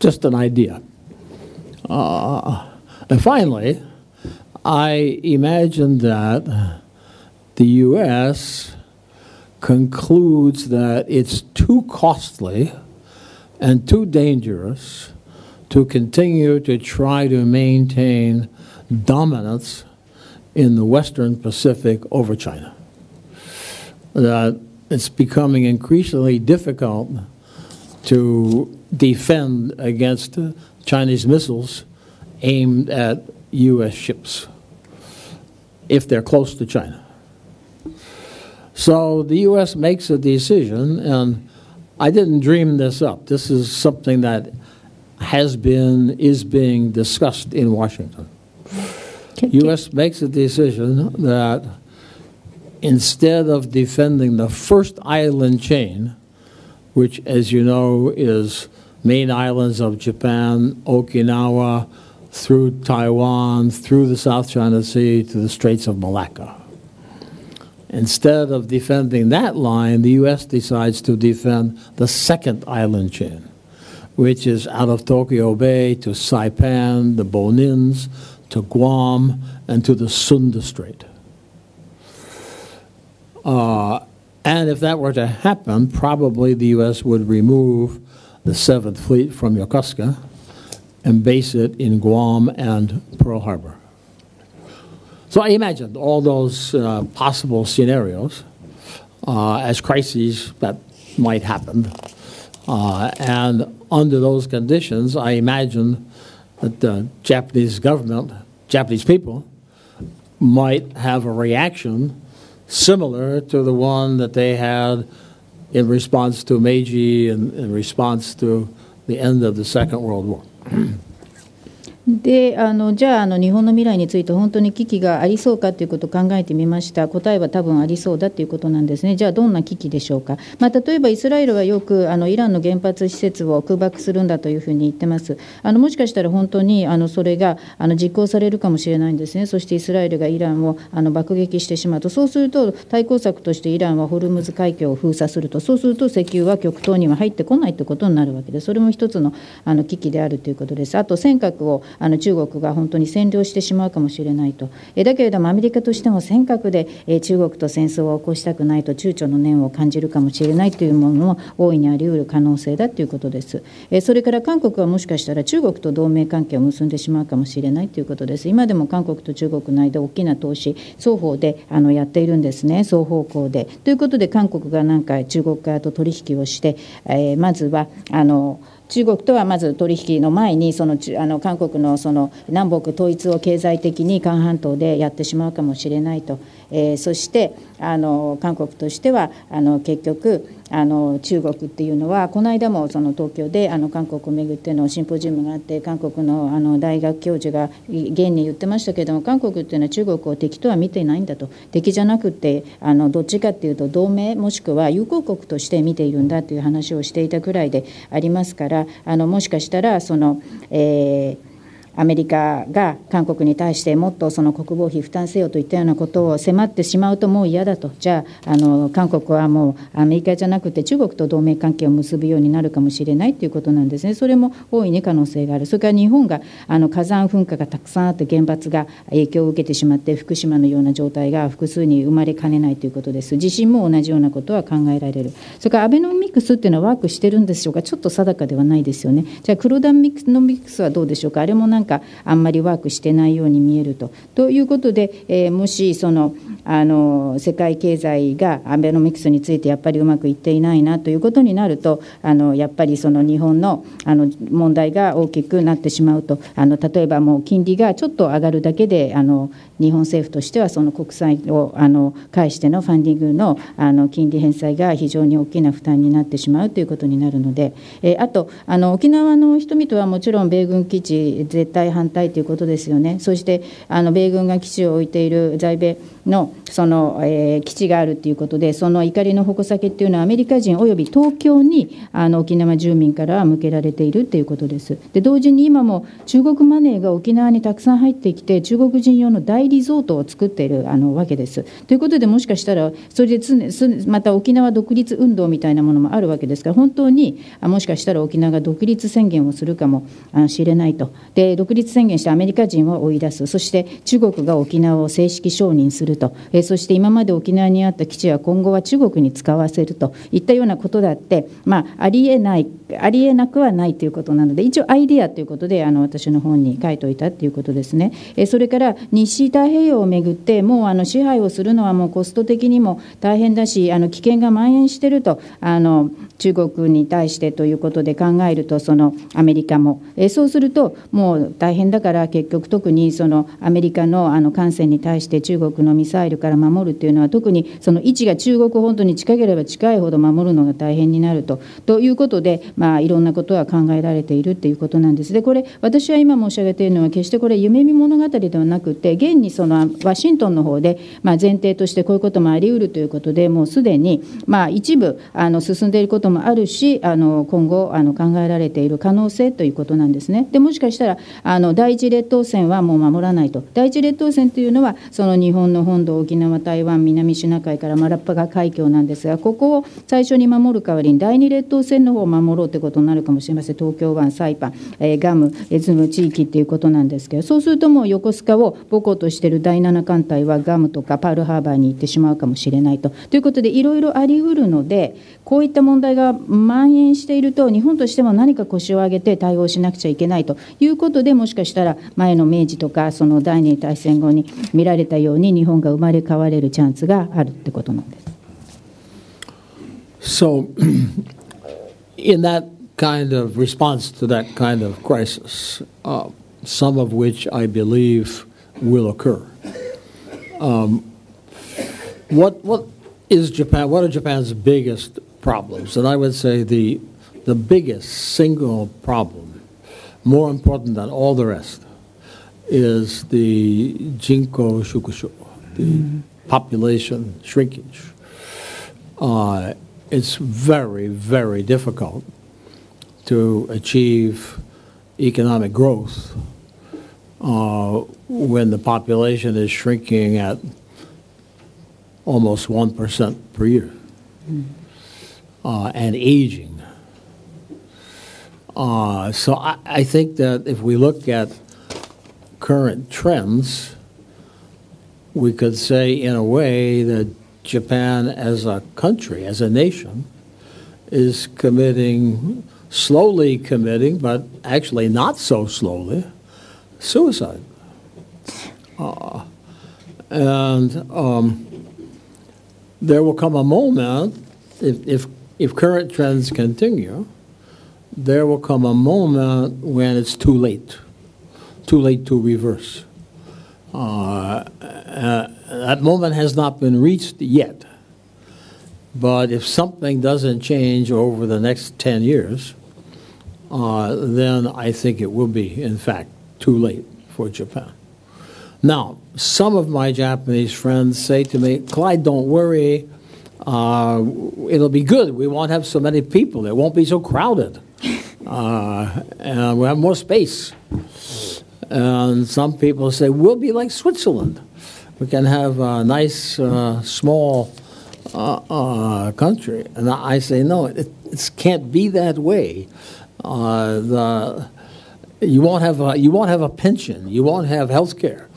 just an idea. Uh, and finally, I imagined that the U.S. concludes that it's too costly and too dangerous to continue to try to maintain dominance in the Western Pacific over China. That it's becoming increasingly difficult to defend against Chinese missiles aimed at U.S. ships if they're close to China. So the U.S. makes a decision, and I didn't dream this up. This is something that has been, is being discussed in Washington. Can, U.S. makes a decision that instead of defending the first island chain, which, as you know, is main islands of Japan, Okinawa, through Taiwan, through the South China Sea to the Straits of Malacca. Instead of defending that line, the U.S. decides to defend the second island chain, which is out of Tokyo Bay to Saipan, the Bonins, to Guam and to the Sunda Strait. Uh, and if that were to happen, probably the U.S. would remove the Seventh Fleet from Yokosuka and base it in Guam and Pearl Harbor. So I imagined all those uh, possible scenarios uh, as crises that might happen. Uh, and under those conditions, I imagined that the Japanese government, Japanese people, might have a reaction similar to the one that they had in response to Meiji and in response to the end of the Second World War. であのじゃああの日本の未来について本当に危機がありそうかということを考えてみました。答えは多分ありそうだということなんですね。じゃあどんな危機でしょうか、まあ、例えばイスラエルはよくあのイランの原発施設を空爆するんだというふうに言ってます。あのもしかしたら本当にあのそれがあの実行されるかもしれないんですね。そしてイスラエルがイランをあの爆撃してしまうと。そうすると対抗策としてイランはホルムズ海峡を封鎖すると。そうすると石油は極東には入ってこないということになるわけでそれも一つのあの危機であるということです。あと尖閣をあの中国が本当に占領してしまうかもしれないと、えだけれどもアメリカとしても尖閣で、え中国と戦争を起こしたくないと躊躇の念を感じるかもしれないというものも大いにあり得る可能性だということです、えそれから韓国はもしかしたら中国と同盟関係を結んでしまうかもしれないということです。今でも韓国と中国の間大きな投資双方であのやっているんですね。双方向で。ということで韓国がなんか中国側と取引をして、えまずはあの中国とはまず取引の前にそのあの韓国のその南北統一を経済的に韓半島でやってしまうかもしれないと、えー、そしてあの韓国としてはあの結局あの中国っていうのはこの間もその東京であの韓国をめぐってのシンポジウムがあって韓国のあの大学教授が現に言ってましたけども韓国っていうのは中国を敵とは見ていないんだと。敵じゃなくてあのどっちかっていうと同盟もしくは友好国として見ているんだという話をしていたくらいでありますからあのもしかしたらその、えーアメリカが韓国に対してもっとその国防費負担せよといったようなことを迫ってしまうともう嫌だと。じゃああの韓国はもうアメリカじゃなくて中国と同盟関係を結ぶようになるかもしれないということなんですね。それも大いに可能性がある。それから日本があの火山噴火がたくさんあって原発が影響を受けてしまって福島のような状態が複数に生まれかねないということです。地震も同じようなことは考えられる。それからアベノミクスっていうのはワークしてるんでしょうか？ちょっと定かではないですよね。じゃあ黒田ミクスはどうでしょうか？あれもなんかあんまりワークしてないように見えると。ということで、えー、もしそのあの世界経済がアベノミクスについてやっぱりうまくいっていないなということになるとあのやっぱりその日本のあの問題が大きくなってしまうとあの例えばもう金利がちょっと上がるだけであの日本政府としてはその国債をあの介してのファンディングのあの金利返済が非常に大きな負担になってしまうということになるので、えあとあの沖縄の人々はもちろん米軍基地絶対反対ということですよね。そしてあの米軍が基地を置いている在米のその、えー、基地があるということでその怒りの矛先っていうのはアメリカ人および東京にあの沖縄住民からは向けられているということです。で同時に今も中国マネーが沖縄にたくさん入ってきて中国人用の大リゾートを作っているあのわけです。ということでもしかしたらそれでまた沖縄独立運動みたいなものもあるわけですから本当にもしかしたら沖縄が独立宣言をするかもしれないと。で独立宣言してアメリカ人を追い出す。そして中国が沖縄を正式承認すると、えそして今まで沖縄にあった基地は今後は中国に使わせると。いったようなことだって、まあ、ありえないありえなくはないということなので一応アイデアということであの私の本に書いておいたということですね、えそれから西太平洋をめぐってもうあの支配をするのはもうコスト的にも大変だしあの危険が蔓延しているとあの中国に対してということで考えるとそのアメリカも、えそうするともう大変だから結局特にそのアメリカのあの艦船に対して中国のミサイルから守るというのは特にその位置が中国本土に近ければ近いほど守るのが大変になるとということで、まあ、いろんなことは考えられているということなんですでこれ私は今申し上げているのは決してこれ夢見物語ではなくて現にそのワシントンの方で、まあ、前提としてこういうこともあり得るということでもうすでに、まあ、一部あの進んでいることもあるしあの今後あの考えられている可能性ということなんですね。でもしかしたらあの第一列島線はもう守らないと第一列島線というのはその日本の本土沖縄台湾南シナ海からマラッパガ海峡なんですがここを最初に守る代わりに第二列島線の方を守ろうということになるかもしれません東京湾サイパン、えー、ガムエズム地域っていうことなんですけどそうするともう横須賀を母港としている第7艦隊はガムとかパールハーバーに行ってしまうかもしれないと。ということでいろいろありうるのでこういった問題が蔓延していると日本としても何か腰を上げて対応しなくちゃいけないということででもしかしたら前の明治とかその第二次大戦後に見られたように日本が生まれ変われるチャンスがあるってことなんです。So, in that kind of response to that kind of crisis, uh, some of which I believe will occur. Um, what what is Japan? What are Japan's biggest problems? And I would say the the biggest single problem, more important than all the rest, is the Jinko Shukusho, the mm-hmm. population shrinkage. Uh, it's very, very difficult to achieve economic growth uh, when the population is shrinking at almost 1% per year uh, and aging. Uh, so I, I, think that if we look at current trends, we could say, in a way, that Japan as a country, as a nation, is committing, slowly committing, but actually not so slowly, suicide. Uh, and um, there will come a moment, if, if, if current trends continue, there will come a moment when it's too late, too late to reverse. Uh, uh, that moment has not been reached yet. But if something doesn't change over the next 10 years, uh, then I think it will be, in fact, too late for Japan. Now, some of my Japanese friends say to me, Clyde, don't worry. Uh, it'll be good. We won't have so many people. It won't be so crowded. Uh, and we'll have more space. And some people say, we'll be like Switzerland. We can have a nice, uh, small uh, uh, country. And I say, no, it, it can't be that way. Uh, the, you, won't have a, you won't have a pension. You won't have health care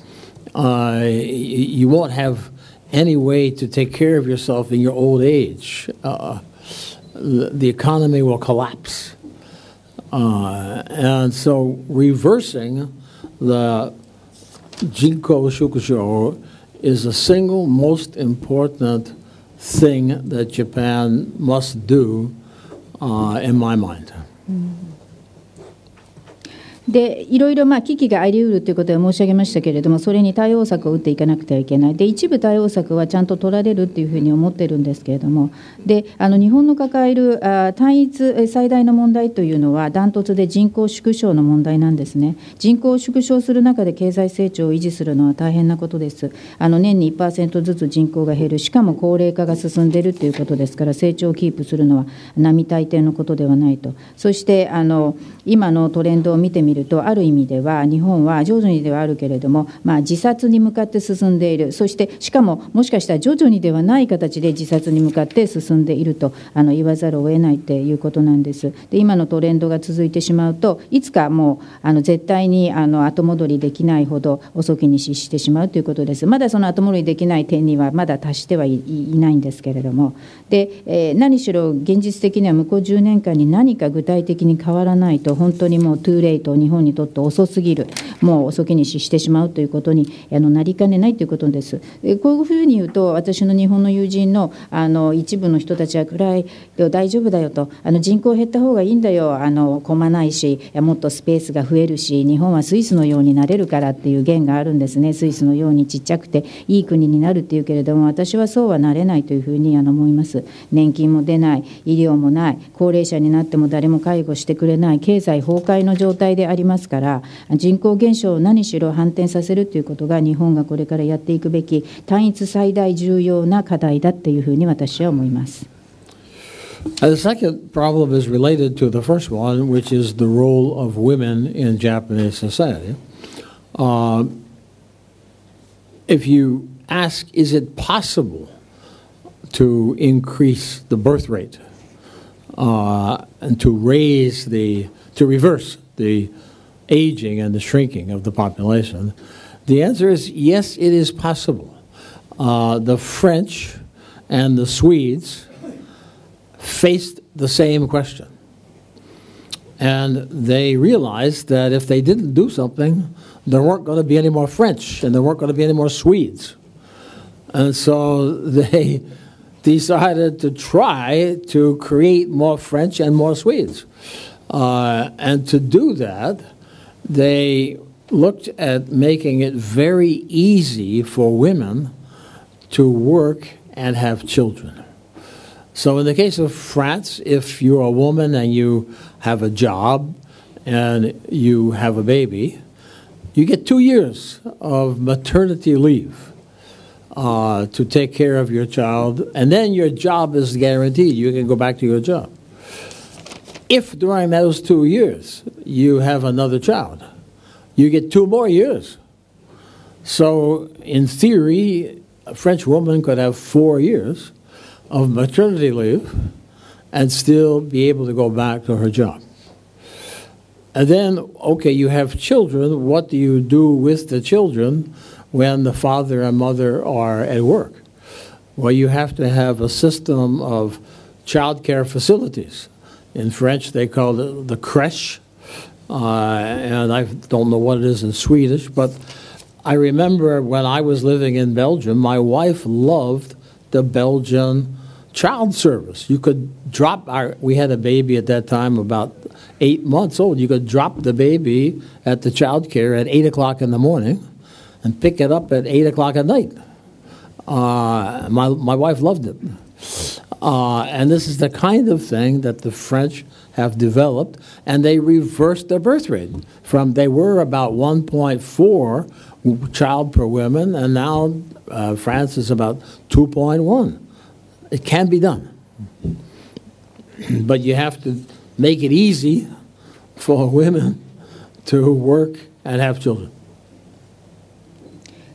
uh, you won't have any way to take care of yourself in your old age. The, economy will collapse. Uh, and so reversing the Jinko Shukusho is the single most important thing that Japan must do uh, in my mind. Mm. でいろいろまあ危機があり得るということは申し上げましたけれども、それに対応策を打っていかなくてはいけない、で一部対応策はちゃんと取られるというふうに思ってるんですけれども、であの日本の抱えるあ単一最大の問題というのは、ダントツで人口縮小の問題なんですね。人口を縮小する中で経済成長を維持するのは大変なことです。あの年に1%ずつ人口が減る、しかも高齢化が進んでいるということですから、成長をキープするのは並大抵のことではないと。そしてあの今のトレンドを見てみとある意味では日本は徐々にではあるけれども、まあ、自殺に向かって進んでいるそしてしかももしかしたら徐々にではない形で自殺に向かって進んでいるとあの言わざるを得ないということなんです。で今のトレンドが続いてしまうといつかもうあの絶対にあの後戻りできないほど遅きに失してしまうということです。まだその後戻りできない点にはまだ達してはいないんですけれどもで、えー、何しろ現実的には向こう10年間に何か具体的に変わらないと本当にもうトゥーレイト日日本にとって遅すぎるもう遅きに死してしまうということにあのなりかねないということです。こういうふうに言うと私の日本の友人のあの一部の人たちは暗い大丈夫だよとあの人口減った方がいいんだよあの混まないしもっとスペースが増えるし日本はスイスのようになれるからっていう言があるんですねスイスのようにちっちゃくていい国になるっていうけれども私はそうはなれないというふうにあの思います年金も出ない医療もない高齢者になっても誰も介護してくれない経済崩壊の状態でありますから人口減少を何しろ反転させるということが日本がこれからやっていくべき単一最大重要な課題だっていうふうに私は思います。And the second problem is related to the first one, which is the role of women in Japanese society. Uh, if you ask, is it possible to increase the birth rate uh, and to raise the, to reverse the aging and the shrinking of the population? The answer is yes, it is possible. Uh, the French and the Swedes faced the same question. And they realized that if they didn't do something, there weren't going to be any more French and there weren't going to be any more Swedes. And so they decided to try to create more French and more Swedes. Uh, and to do that, they looked at making it very easy for women to work and have children. So, in the case of France, if you're a woman and you have a job and you have a baby, you get two years of maternity leave uh, to take care of your child, and then your job is guaranteed. You can go back to your job. If during those two years you have another child, you get two more years. So, in theory, a French woman could have four years of maternity leave and still be able to go back to her job. And then, okay, you have children. What do you do with the children when the father and mother are at work? Well, you have to have a system of child care facilities. In French, they call it the creche, uh, and I don't know what it is in Swedish, but I remember when I was living in Belgium, my wife loved the Belgian child service. You could drop our, we had a baby at that time about eight months old. You could drop the baby at the child care at 8 o'clock in the morning and pick it up at 8 o'clock at night. Uh, my, my wife loved it. Uh, and this is the kind of thing that the French have developed, and they reversed their birth rate from they were about 1.4 child per woman, and now uh, France is about 2.1. It can be done. but you have to make it easy for women to work and have children.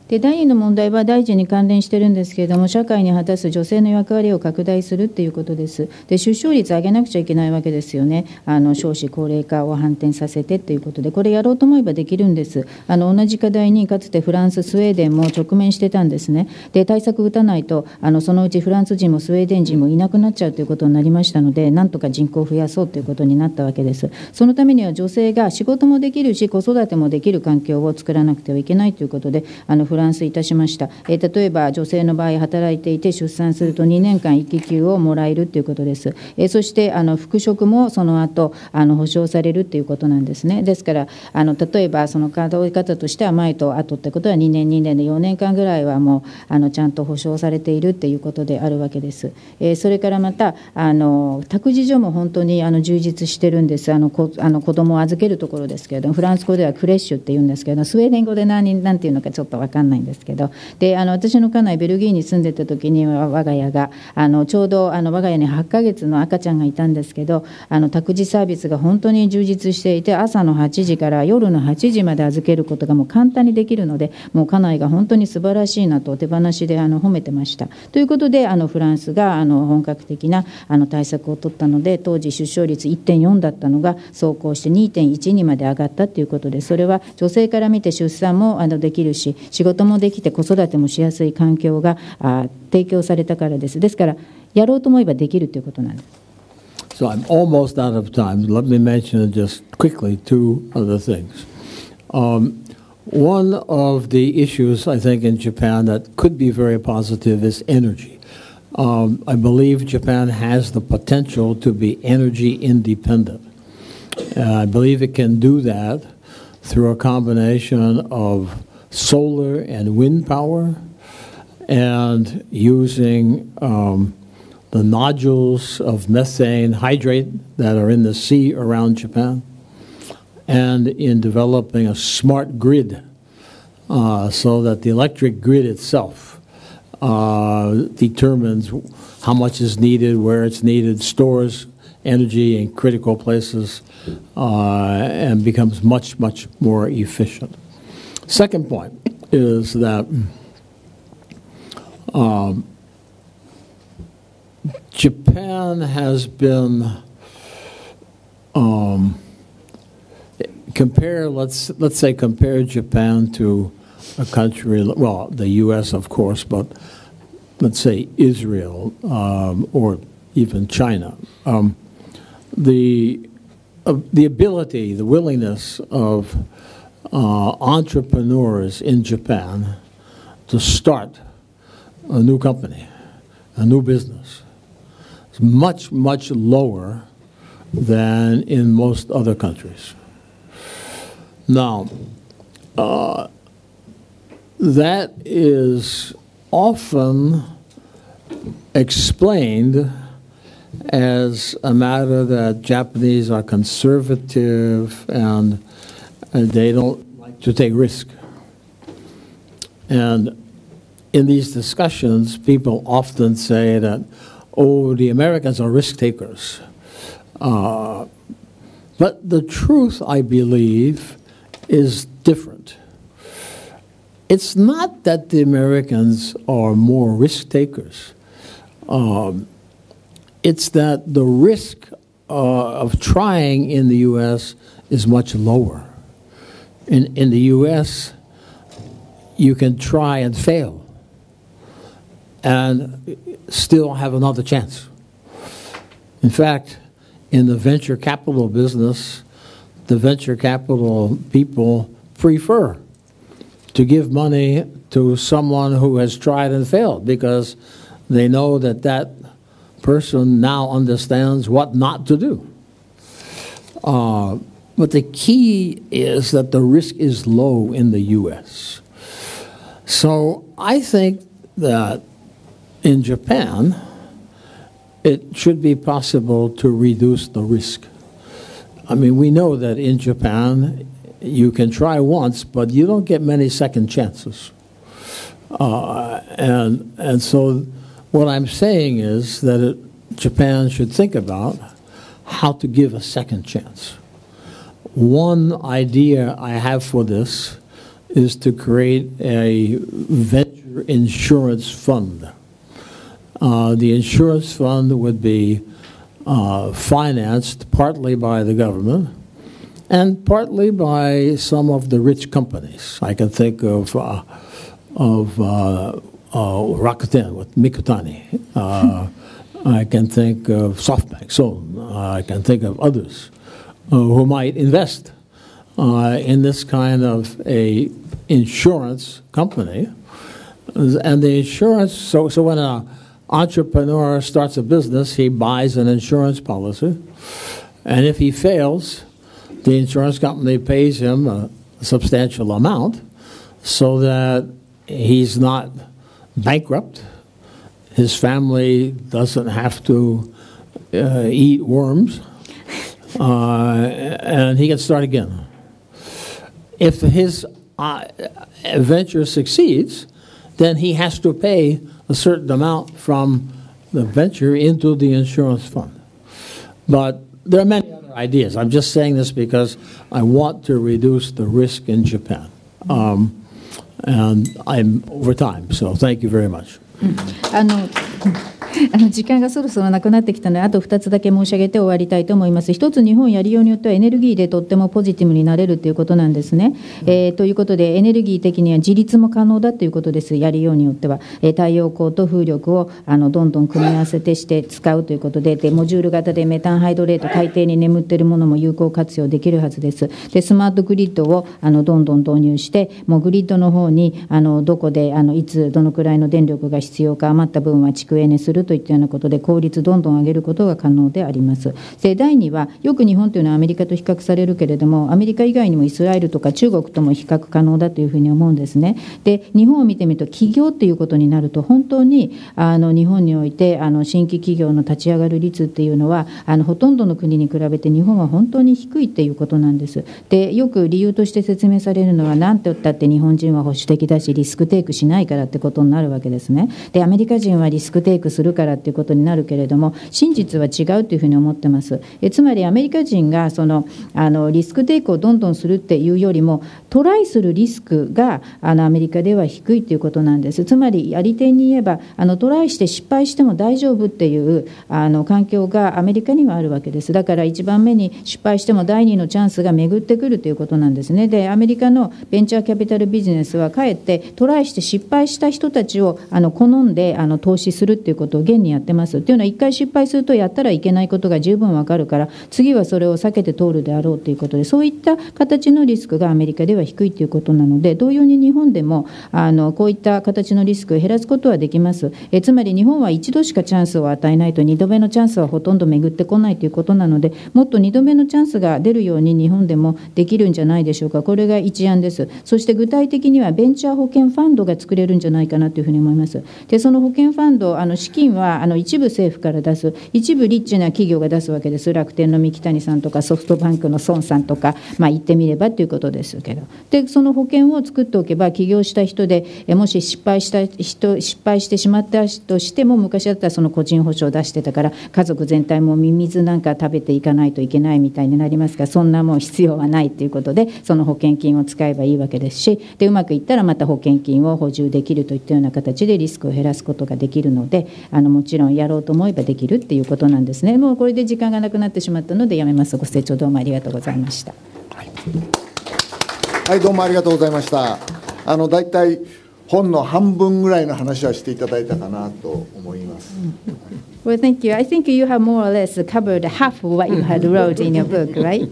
で第2の問題は大臣に関連してるんですけれども社会に果たす女性の役割を拡大するっていうことです。で出生率上げなくちゃいけないわけですよね。あの少子高齢化を反転させてっていうことでこれやろうと思えばできるんです。あの同じ課題にかつてフランススウェーデンも直面してたんですね。で対策打たないとあのそのうちフランス人もスウェーデン人もいなくなっちゃうということになりましたのでなんとか人口を増やそうということになったわけです。そのためには女性が仕事もできるし子育てもできる環境を作らなくてはいけないということであのフランスいたしました、えー、例えば女性の場合働いていて出産すると2年間育休をもらえるということです、えー、そしてあの復職もその後あの保障されるということなんですね。ですからあの例えばその稼働方としては前と後ってことは2年2年で4年間ぐらいはもうあのちゃんと保障されているっていうことであるわけです、えー、それからまたあの託児所も本当にあの充実してるんです。あのこあの子供を預けるところですけれどもフランス語ではクレッシュって言うんですけどスウェーデン語で何何て言うのかちょっと分かんない。んですけどであの私の家内ベルギーに住んでた時には我が家があのちょうどあの我が家に8ヶ月の赤ちゃんがいたんですけどあの託児サービスが本当に充実していて朝の8時から夜の8時まで預けることがもう簡単にできるのでもう家内が本当に素晴らしいなと手放しであの褒めてました。ということであのフランスがあの本格的なあの対策を取ったので当時出生率1.4だったのが走行して2.1にまで上がったということでそれは女性から見て出産もあのできるし仕事もできて子育てもしやすい環境が提供されたからです。ですから、やろうと思えばできるということなんです。So I'm almost out of time. Let me mention just quickly two other things. Um, one of the issues I think in Japan that could be very positive is energy. Um, I believe Japan has the potential to be energy independent. Uh, I believe it can do that through a combination of solar and wind power, and using um, the nodules of methane hydrate that are in the sea around Japan, and in developing a smart grid uh, so that the electric grid itself uh, determines how much is needed, where it's needed, stores energy in critical places, uh, and becomes much, much more efficient. Second point is that um, Japan has been um, compare let's let's say compare Japan to a country well the U.S. of course but let's say Israel um, or even China um, the uh, the ability the willingness of entrepreneurs in Japan to start a new company a new business is much much lower than in most other countries. Now, uh, that is often explained as a matter that Japanese are conservative and, and they don't like to take risk. And in these discussions, people often say that, oh, the Americans are risk takers. Uh, but the truth, I believe, is different. It's not that the Americans are more risk takers. Um, it's that the risk uh, of trying in the U.S. is much lower. In, in the U.S., you can try and fail and still have another chance. In fact, in the venture capital business, the venture capital people prefer to give money to someone who has tried and failed because they know that that person now understands what not to do. Uh, but the key is that the risk is low in the U.S. So I think that in Japan, it should be possible to reduce the risk. I mean, we know that in Japan, you can try once, but you don't get many second chances. Uh, and, and so, what I'm saying is that it, Japan should think about how to give a second chance. One idea I have for this is to create a venture insurance fund uh, the insurance fund would be uh, financed partly by the government and partly by some of the rich companies. I can think of uh, of uh, uh, Rakuten with Mikitani. Uh, I can think of SoftBank, so I can think of others who might invest in this kind of a insurance company. And the insurance, so, so when an entrepreneur starts a business, he buys an insurance policy, and if he fails, the insurance company pays him a substantial amount so that he's not bankrupt. His family doesn't have to uh, eat worms, uh, and he can start again. If his uh, venture succeeds, then he has to pay a certain amount from the venture into the insurance fund. But there are many other ideas. I'm just saying this because I want to reduce the risk in Japan. Um, and I'm over time, so thank you very much. あの あの時間がそろそろなくなってきたのであと2つだけ申し上げて終わりたいと思います。一つ日本やりようによってはエネルギーでとってもポジティブになれるということなんですね、えー、ということでエネルギー的には自立も可能だということです。やりようによっては、えー、太陽光と風力をあのどんどん組み合わせてして使うということででモジュール型でメタンハイドレート海底に眠っているものも有効活用できるはずです。でスマートグリッドをあのどんどん導入してもうグリッドの方にあのどこであのいつどのくらいの電力が必要か余った分は蓄エネするるといったようなことで、効率どんどん上げることが可能であります。で第2は、よく日本というのはアメリカと比較されるけれども、アメリカ以外にもイスラエルとか中国とも比較可能だというふうに思うんですね。で、日本を見てみると、企業っていうことになると、本当にあの日本においてあの新規企業の立ち上がる率っていうのは、あのほとんどの国に比べて日本は本当に低いっていうことなんです。で、よく理由として説明されるのは、なんて言ったって日本人は保守的だし、リスクテイクしないからってことになるわけですね。で、アメリカ人はリスクテイクするからっていうことになるけれども、真実は違うというふうに思ってます。えつまりアメリカ人がそのあのリスクテイクをどんどんするっていうよりも、トライするリスクがあのアメリカでは低いということなんです。つまり、やり手に言えば、あのトライして失敗しても大丈夫っていうあの環境がアメリカにはあるわけです。だから1番目に失敗しても第2のチャンスが巡ってくるということなんですね。で、アメリカのベンチャーキャピタルビジネスはかえってトライして失敗した人たちをあの好んであの投資するっていうことを現にやってます。っていうのは1回失敗するとやったらいけないことが十分わかるから次はそれを避けて通るであろうということでそういった形のリスクがアメリカでは低いということなので同様に日本でもあのこういった形のリスクを減らすことはできます。えつまり日本は一度しかチャンスを与えないと2度目のチャンスはほとんど巡ってこないということなのでもっと2度目のチャンスが出るように日本でもできるんじゃないでしょうかこれが一案ですそして具体的にはベンチャー保険ファンドが作れるんじゃないかなというふうに思いますでその保険ファンドあの資金はあの一部政府から出す一部リッチな企業が出すわけです。楽天の三木谷さんとかソフトバンクの孫さんとかまあ言ってみればということですけど。でその保険を作っておけば起業した人でもし失敗した人失敗してしまったとしても昔だったらその個人保証を出してたから家族全体もミミズなんか食べていかないといけないみたいになりますがそんなもう必要はないということでその保険金を使えばいいわけですしでうまくいったらまた保険金を補充できるといったような形でリスクを減らすことができるのであのもちろんやろうと思えばできるっていうことなんですねもうこれで時間がなくなってしまったのでやめますご清聴どうもありがとうございました。はい、どうもありがとうございました。あの、大体、本の半分ぐらいの話はしていただいたかなと思います。Well, thank you. I think you have more or less covered half of what you had wrote in your book, right?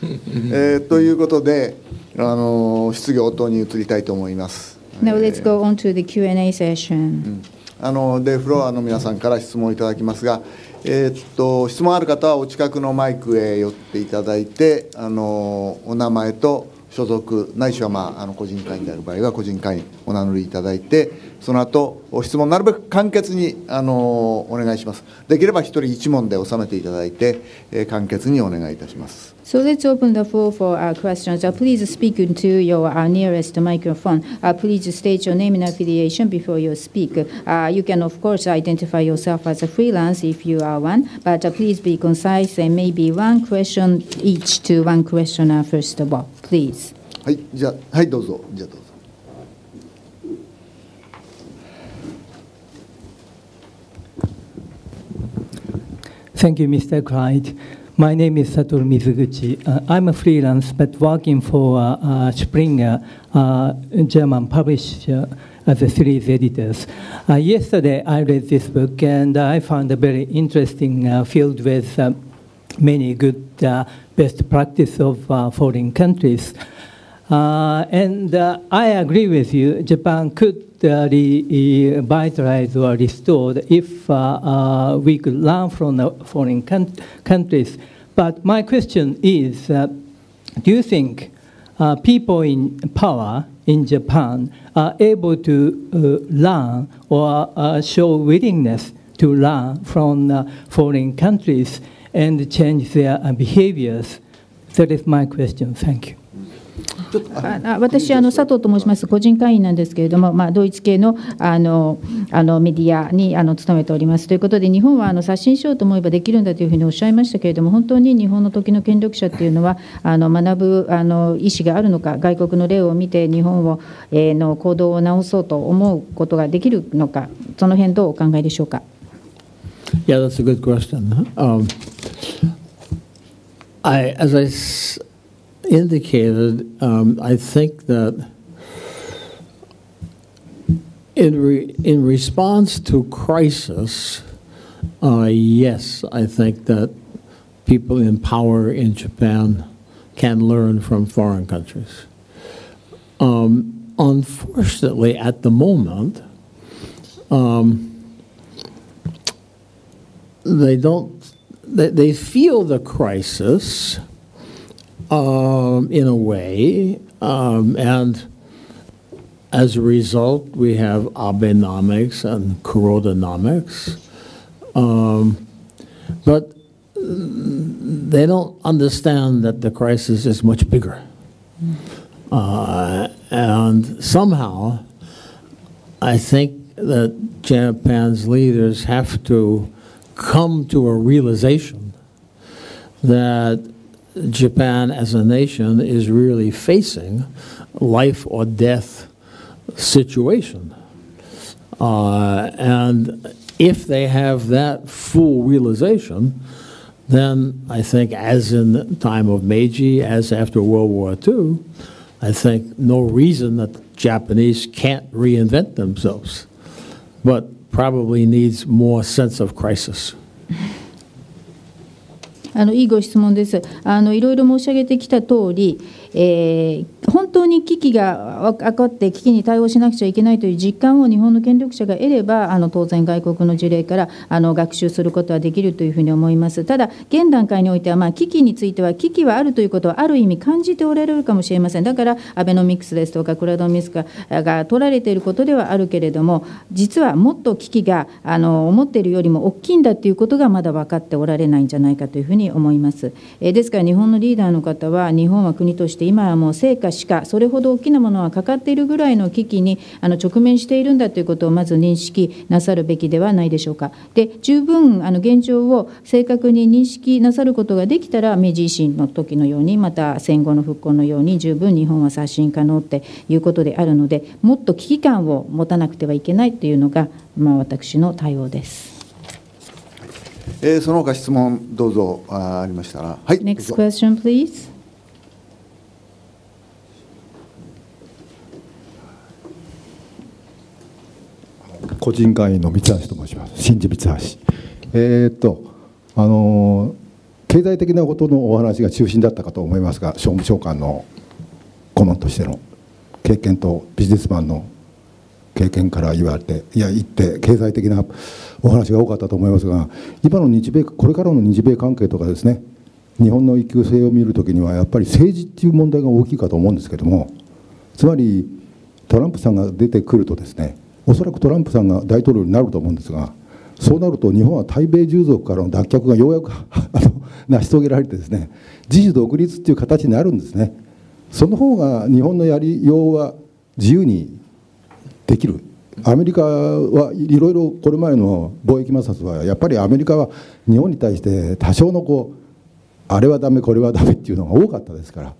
えーということで、あの、質疑応答に移りたいと思います。Now let's go on to the Q&A session. あのでフロアの皆さんから質問いただきますが、えーっと質問ある方はお近くのマイクへ寄っていただいてあのお名前と所属ないしは、まあ、あの個人会員である場合は個人会員お名乗りいただいてその後お質問なるべく簡潔にあのお願いしますできれば一人一問で収めていただいて、えー簡潔にお願いいたします So let's open the floor for uh, questions. Uh, please speak into your uh, nearest microphone. Uh, please state your name and affiliation before you speak. Uh, you can, of course, identify yourself as a freelance if you are one, but uh, please be concise and maybe one question each to one questioner first of all. Please. はいじゃあはいどうぞじゃあどうぞ Thank you, Mr. Clyde. My name is Satoru Mizuguchi. Uh, I'm a freelance, but working for uh, uh, Springer, uh, German publisher, as a series editors. Uh, yesterday, I read this book, and I found a very interesting uh, field with uh, many good uh, best practice of uh, foreign countries. Uh, and uh, I agree with you. Japan could uh, revitalize or restored if uh, uh, we could learn from the foreign coun- countries. But my question is, do you think people in power in Japan are able to learn or show willingness to learn from foreign countries and change their behaviors? That is my question. Thank you. あ私あの佐藤と申します個人会員なんですけれども、まあ、ドイツ系のあのあのメディアにあの勤めておりますということで日本はあの刷新しようと思えばできるんだというふうにおっしゃいましたけれども本当に日本の時の権力者っていうのはあの学ぶあの意思があるのか外国の例を見て日本を、えーの行動を直そうと思うことができるのかその辺どうお考えでしょうか？Yeah, that's a good question. Um, I, as I indicated, um, I think that in re, in response to crisis, uh, yes, I think that people in power in Japan can learn from foreign countries. Um, unfortunately, at the moment, they don't, they, they feel the crisis um, in a way, um, and as a result, we have Abenomics and Kurodanomics. Um, but they don't understand that the crisis is much bigger. Uh, and somehow, I think that Japan's leaders have to come to a realization that Japan as a nation is really facing life or death situation. Uh, and if they have that full realization, then I think, as in the time of Meiji, as after World War II, I think no reason that the Japanese can't reinvent themselves, but probably needs more sense of crisis. あのいいご質問ですあの。いろいろ申し上げてきた通り、えー、本当に危機が分かって危機に対応しなくちゃいけないという実感を日本の権力者が得ればあの当然外国の事例からあの学習することはできるというふうに思いますただ現段階においては、まあ、危機については危機はあるということはある意味感じておられるかもしれませんだからアベノミクスですとかクラウドミスクが取られていることではあるけれども実はもっと危機があの思っているよりも大きいんだということがまだ分かっておられないんじゃないかというふうに思います。えですから日本のリーダーの方は日本は国として今はもう成果しかそれほど大きなものはかかっているぐらいの危機にあの直面しているんだということをまず認識なさるべきではないでしょうか。で十分あの現状を正確に認識なさることができたら明治維新の時のようにまた戦後の復興のように十分日本は刷新可能っていうことであるのでもっと危機感を持たなくてはいけないというのが、まあ、私の対応です。えー、その他質問どうぞあありましたら。はい。Next question, please. 個人会員の三橋と申します。新次三橋。えー、っとあの経済的なことのお話が中心だったかと思いますが、商務長官の顧問としての経験とビジネスマンの経験から言われていや言って経済的なお話が多かったと思いますが今の日米これからの日米関係とかですね日本の一級性を見るときにはやっぱり政治っていう問題が大きいかと思うんですけどもつまりトランプさんが出てくるとですねおそらくトランプさんが大統領になると思うんですがそうなると日本は対米従属からの脱却がようやくあの成し遂げられてですね自主独立っていう形になるんですね。その方が日本のやりようは自由にできる。アメリカはいろいろこれまでの貿易摩擦はやっぱりアメリカは日本に対して多少のこうあれはダメこれはダメっていうのが多かったですから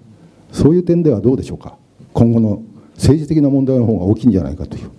そういう点ではどうでしょうか。今後の政治的な問題の方が大きいんじゃないかという。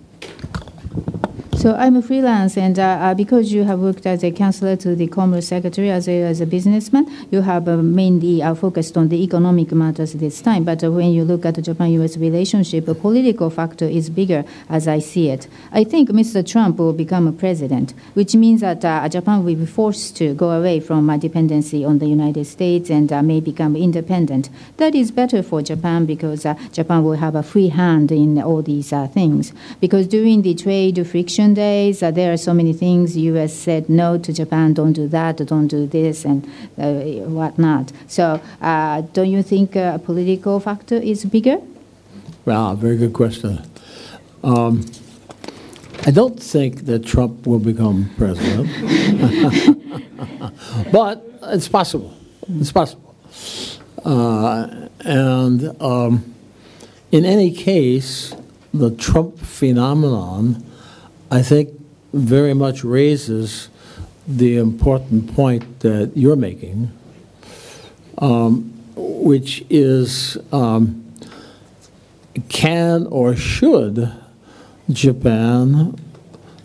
So I'm a freelance, and uh, uh, because you have worked as a counselor to the Commerce Secretary as a, as a businessman, you have uh, mainly uh, focused on the economic matters this time. But uh, when you look at the Japan-U.S. relationship, a political factor is bigger, as I see it. I think Mr. Trump will become a president, which means that uh, Japan will be forced to go away from dependency on the United States and may become independent. That is better for Japan because Japan will have a free hand in all these things. Because during the trade friction days. Uh, there are so many things. U.S. said no to Japan, don't do that, don't do this, and uh, whatnot. So, uh, don't you think a political factor is bigger? Well, very good question. Um, I don't think that Trump will become president, but it's possible. It's possible. Uh, and um, in any case, the Trump phenomenon I think very much raises the important point that you're making, um, which is um, can or should Japan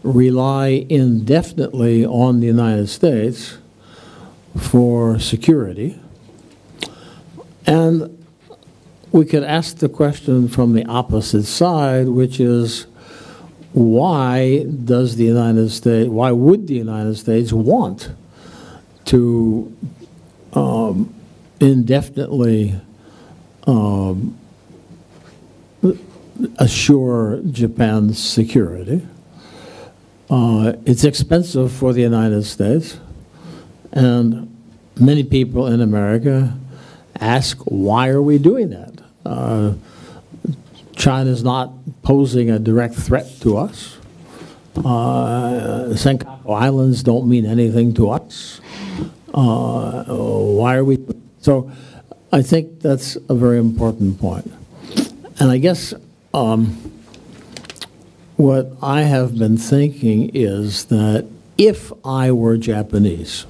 rely indefinitely on the United States for security? And we could ask the question from the opposite side, which is why does the United States, why would the United States want to um, indefinitely um, assure Japan's security? Uh, it's expensive for the United States. And many people in America ask, why are we doing that? Uh, China's not posing a direct threat to us. Uh, Senkaku Islands don't mean anything to us. Uh, why are we? So I think that's a very important point. And I guess um, what I have been thinking is that if I were Japanese,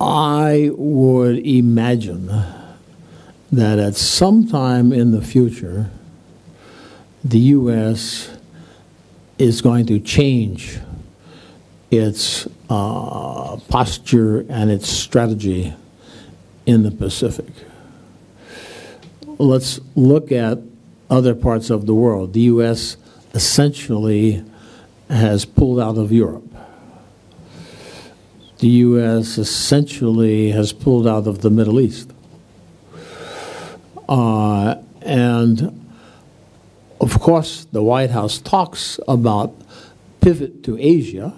I would imagine that at some time in the future, the U.S. is going to change its uh, posture and its strategy in the Pacific. Let's look at other parts of the world. The U.S. essentially has pulled out of Europe. The U.S. essentially has pulled out of the Middle East. Uh, and of course, the White House talks about pivot to Asia,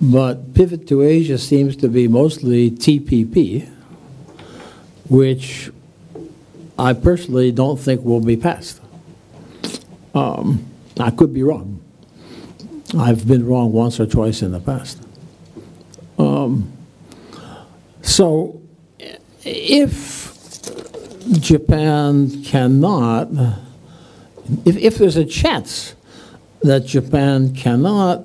but pivot to Asia seems to be mostly TPP, which I personally don't think will be passed. Um, I could be wrong. I've been wrong once or twice in the past. Um, so, if Japan cannot, if, if there's a chance that Japan cannot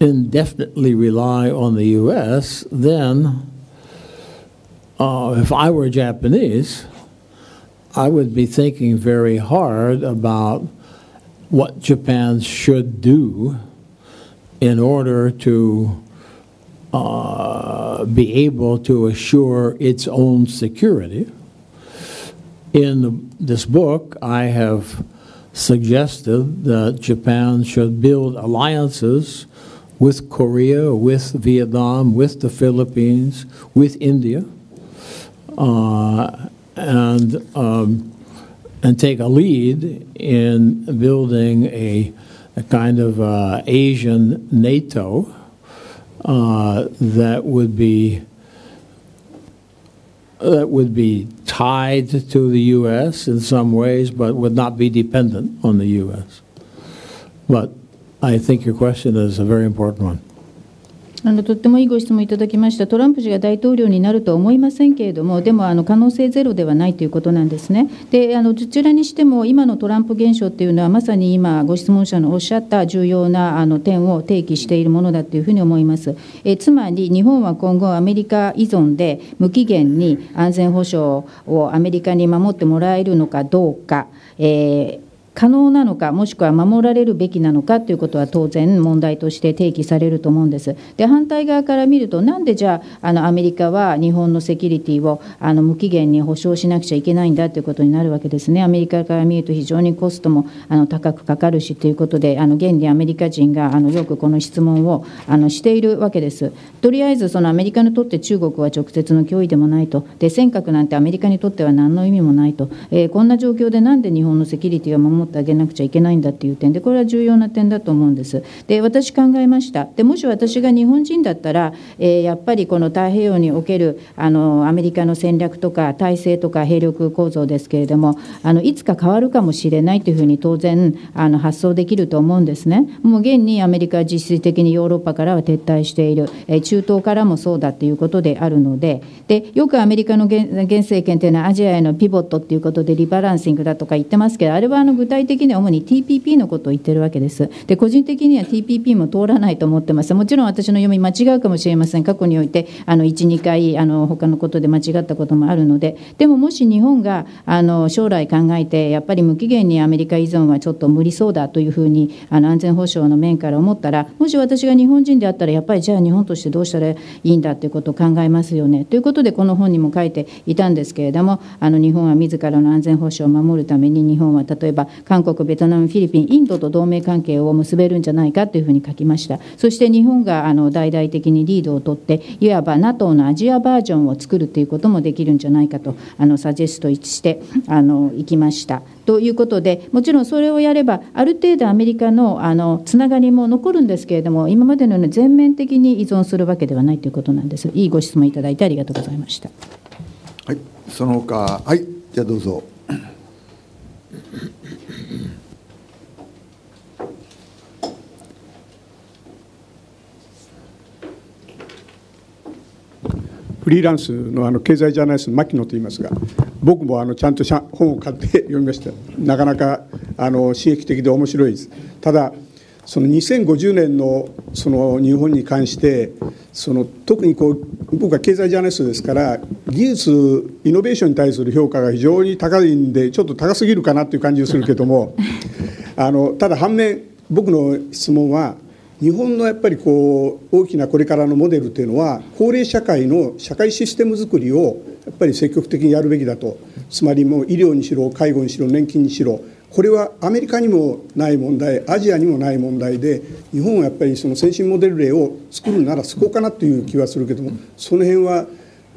indefinitely rely on the U.S., then uh, if I were Japanese, I would be thinking very hard about what Japan should do in order to uh, be able to assure its own security. In the, this book, I have suggested that Japan should build alliances with Korea, with Vietnam, with the Philippines, with India, uh, and um, and take a lead in building a, a kind of uh, Asian NATO uh, that would be that would be tied to the U.S. in some ways, but would not be dependent on the U.S. But I think your question is a very important one. あのとってもいいご質問いただきました。トランプ氏が大統領になるとは思いませんけれどもでもあの可能性ゼロではないということなんですね。であのどちらにしても今のトランプ現象っていうのはまさに今ご質問者のおっしゃった重要なあの点を提起しているものだというふうに思います。えつまり日本は今後アメリカ依存で無期限に安全保障をアメリカに守ってもらえるのかどうか、えー可能なのか、もしくは守られるべきなのかということは当然問題として提起されると思うんです。で、反対側から見ると、なんでじゃあ、あのアメリカは日本のセキュリティをあの無期限に保証しなくちゃいけないんだということになるわけですね。アメリカから見ると非常にコストもあの高くかかるしということで、あの現にアメリカ人があのよくこの質問をあのしているわけです。とりあえず、そのアメリカにとって中国は直接の脅威でもないと。で、尖閣なんてアメリカにとっては何の意味もないと。えー、こんな状況でなんで日本のセキュリティを守ってあげなくちゃいけないんだっていう点。でこれは重要な点だと思うんです。で私考えました。でもし私が日本人だったら、えー、やっぱりこの太平洋におけるあのアメリカの戦略とか体制とか兵力構造ですけれどもあのいつか変わるかもしれないというふうに当然あの発想できると思うんですね。もう現にアメリカは実質的にヨーロッパからは撤退している、えー、中東からもそうだということであるので。でよくアメリカの現政権というのはアジアへのピボットということでリバランシングだとか言ってますけどあれはあの具体的には主に TPP のことを言ってるわけです。で、個人的には TPP も通らないと思ってます。もちろん私の読み間違うかもしれません。過去において、あの、1、2回、あの、他のことで間違ったこともあるので、でももし日本が、あの、将来考えて、やっぱり無期限にアメリカ依存はちょっと無理そうだというふうに、あの、安全保障の面から思ったら、もし私が日本人であったら、やっぱりじゃあ日本としてどうしたらいいんだということを考えますよね。ということで、この本にも書いていたんですけれども、あの、日本は自らの安全保障を守るために、日本は例えば韓国、ベトナム、フィリピン、インドと同盟関係を結べるんじゃないかというふうに書きました。そして日本があの大々的にリードを取って、いわば NATO のアジアバージョンを作るということもできるんじゃないかとあのサジェストしてあのいきました。ということで、もちろんそれをやれば、ある程度アメリカのあのつながりも残るんですけれども、今までのように全面的に依存するわけではないということなんです。いいご質問いただいてありがとうございました。はい、その他、はい、じゃあどうぞ。フリーランスのあの経済ジャーナリストの牧野と言いますが、僕もあのちゃんと本を買って読みました。なかなかあの刺激的で面白いです。ただその2050年のその日本に関してその特にこう僕は経済ジャーナリストですから技術イノベーションに対する評価が非常に高いんでちょっと高すぎるかなという感じがするけどもあのただ反面僕の質問は日本のやっぱりこう大きなこれからのモデルというのは高齢社会の社会システム作りをやっぱり積極的にやるべきだと。つまりもう医療にしろ介護にしろ年金にしろ。これはアメリカにもない問題アジアにもない問題で日本はやっぱりその先進モデル例を作るならそこかなという気はするけどもその辺は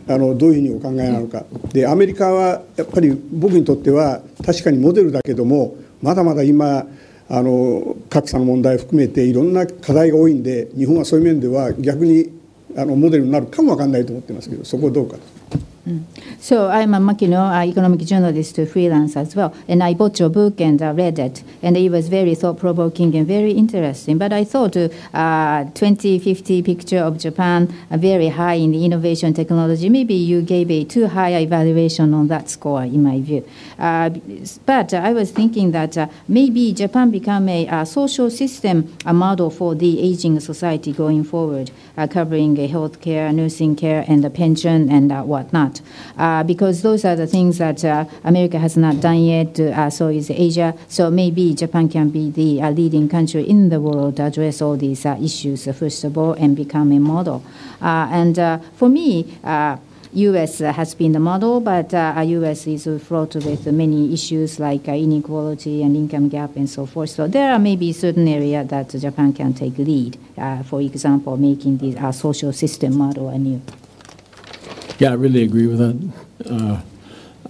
あのどういうふうにお考えなのか。でアメリカはやっぱり僕にとっては確かにモデルだけどもまだまだ今あの格差の問題を含めていろんな課題が多いんで日本はそういう面では逆にあのモデルになるかもわかんないと思ってますけどそこはどうかと。Mm. So I'm a Makino, economic journalist to freelance as well, and I bought your book and uh, read it, and it was very thought-provoking and very interesting. But I thought uh, 2050 picture of Japan, uh, very high in the innovation technology. Maybe you gave a too high evaluation on that score, in my view. Uh, but I was thinking that uh, maybe Japan become a, a, social system, a model for the aging society going forward, covering healthcare, nursing care, and the pension and whatnot uh, because those are the things that uh, America has not done yet. Uh, so is Asia. So maybe Japan can be the uh, leading country in the world to address all these uh, issues first of all and become a model. Uh, and for me. U.S. has been the model, but uh, U.S. is fraught with many issues like uh, inequality and income gap and so forth. So there are maybe certain areas that Japan can take lead. Uh, for example, making the social system model anew. Yeah, I really agree with that. Uh,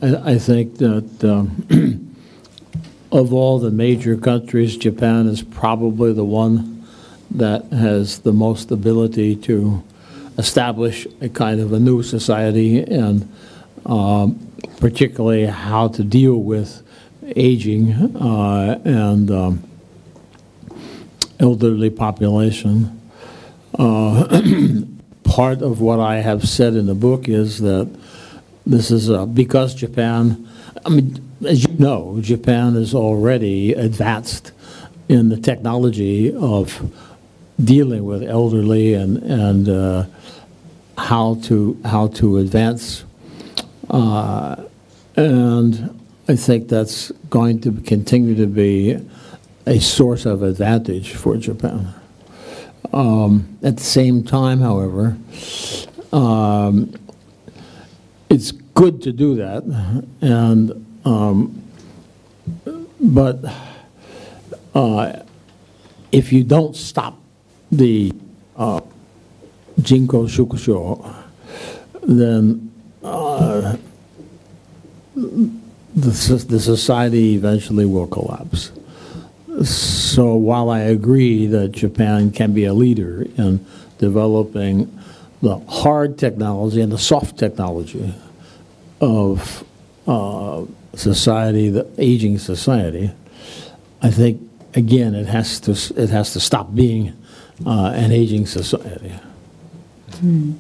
I, I, think that um, of all the major countries, Japan is probably the one that has the most ability to establish a kind of a new society and um, particularly how to deal with aging uh, and um, elderly population. Uh, part of what I have said in the book is that this is uh, because Japan, I mean, as you know, Japan is already advanced in the technology of dealing with elderly and and uh, how to how to advance, uh, and I think that's going to continue to be a source of advantage for Japan. Um, at the same time, however, um, it's good to do that, and um, but uh, if you don't stop the uh, Jinko Shukusho, then uh, the, the society eventually will collapse. So while I agree that Japan can be a leader in developing the hard technology and the soft technology of uh, society, the aging society, I think again it has to it has to stop being uh, an aging society. Hmm.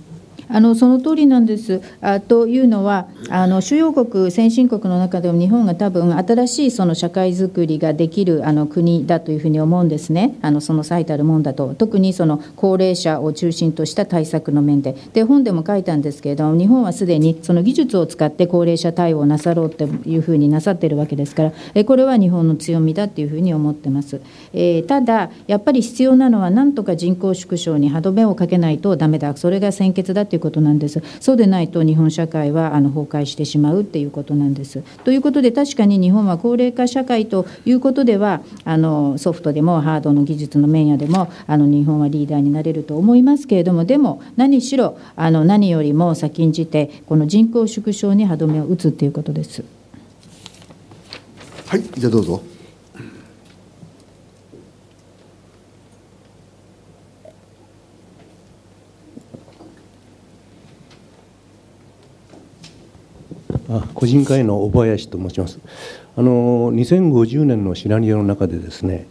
あのその通りなんです。あというのはあの主要国先進国の中でも日本が多分新しいその社会づくりができるあの国だというふうに思うんですね。あのその最たるもんだと。特にその高齢者を中心とした対策の面で。で本でも書いたんですけれども日本はすでにその技術を使って高齢者対応をなさろうというふうになさっているわけですからえこれは日本の強みだというふうに思ってます、えー、ただやっぱり必要なのはなんとか人口縮小に歯止めをかけないとダメだ。それが先決だということなんです。そうでないと日本社会はあの崩壊してしまうっていうことなんです。ということで確かに日本は高齢化社会ということではあのソフトでもハードの技術の面やでもあの日本はリーダーになれると思いますけれどもでも何しろあの何よりも先んじてこの人口縮小に歯止めを打つということです。はいじゃあどうぞ。あ個人会の小林と申します。あの2050年のシナリオの中でですね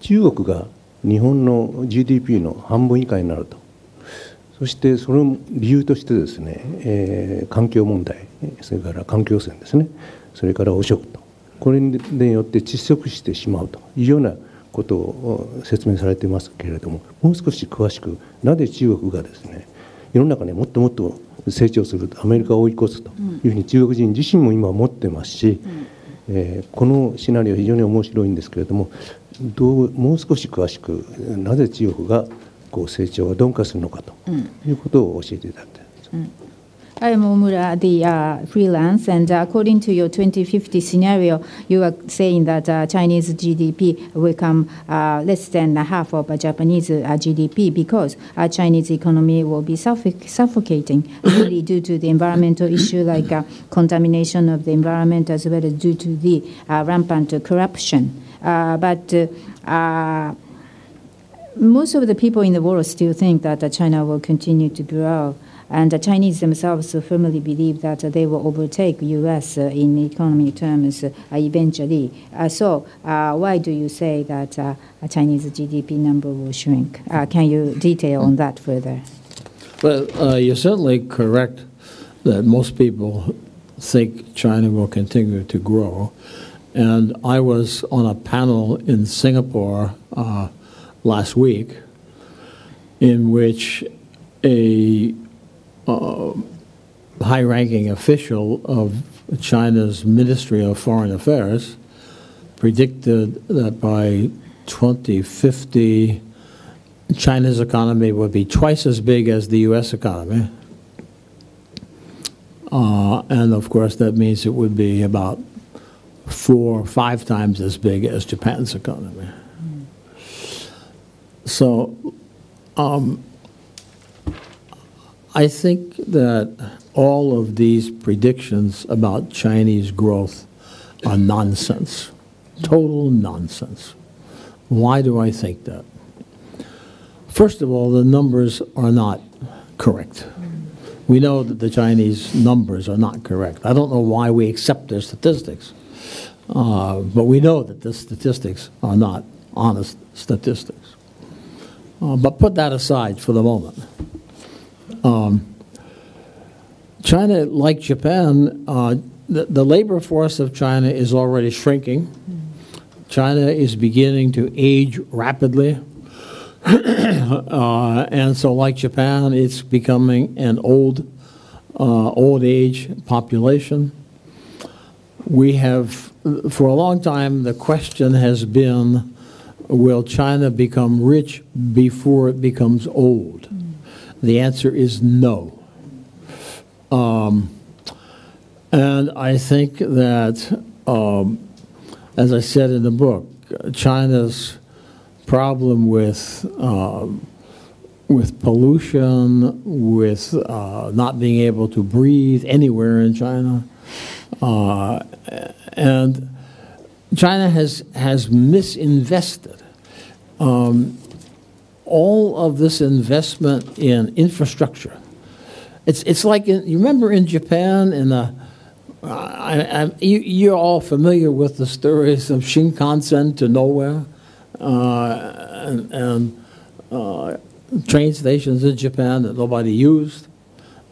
中国が日本の GDP の半分以下になると。そしてその理由としてですね、えー、環境問題それから環境汚染ですねそれから汚職と。これによって窒息してしまうと。いうようなことを説明されていますけれどももう少し詳しくなぜ中国がですね世の中にもっともっと成長するアメリカを追い越すというふうに中国人自身も今思ってますし、えー、このシナリオ非常に面白いんですけれどもどうもう少し詳しくなぜ中国がこう成長が鈍化するのかということを教えていただきたいです。うん I am Omura, the uh, freelance, and uh, according to your 2050 scenario, you are saying that uh, Chinese GDP will come uh, less than half of Japanese uh, GDP because uh, Chinese economy will be suffoc- suffocating, really due to the environmental issue like contamination of the environment as well as due to the rampant corruption. but most of the people in the world still think that China will continue to grow. And the Chinese themselves firmly believe that they will overtake U.S. Uh, in economic terms uh, eventually. Uh, so why do you say that a Chinese GDP number will shrink? can you detail on that further? Well, you're certainly correct that most people think China will continue to grow. And I was on a panel in Singapore uh, last week in which a uh, high ranking official of China's Ministry of Foreign Affairs predicted that by 2050, China's economy would be twice as big as the U.S. economy. Uh, and of course, that means it would be about four or five times as big as Japan's economy. So, um, I think that all of these predictions about Chinese growth are nonsense, total nonsense. Why do I think that? First of all, the numbers are not correct. We know that the Chinese numbers are not correct. I don't know why we accept their statistics, uh, but we know that the statistics are not honest statistics. Uh, but put that aside for the moment. Um, China, like Japan, uh, the, the, labor force of China is already shrinking. China is beginning to age rapidly. uh, and so, like Japan, it's becoming an old, uh, old age population. We have, for a long time, the question has been will China become rich before it becomes old? The answer is no. Um, and I think that, um, as I said in the book, China's problem with uh, with pollution, with uh, not being able to breathe anywhere in China, uh, and China has has misinvested. Um, all of this investment in infrastructure. It's, it's like, in, you remember in Japan, in the, I, I, you, are all familiar with the stories of Shinkansen to nowhere uh, and, and uh, train stations in Japan that nobody used.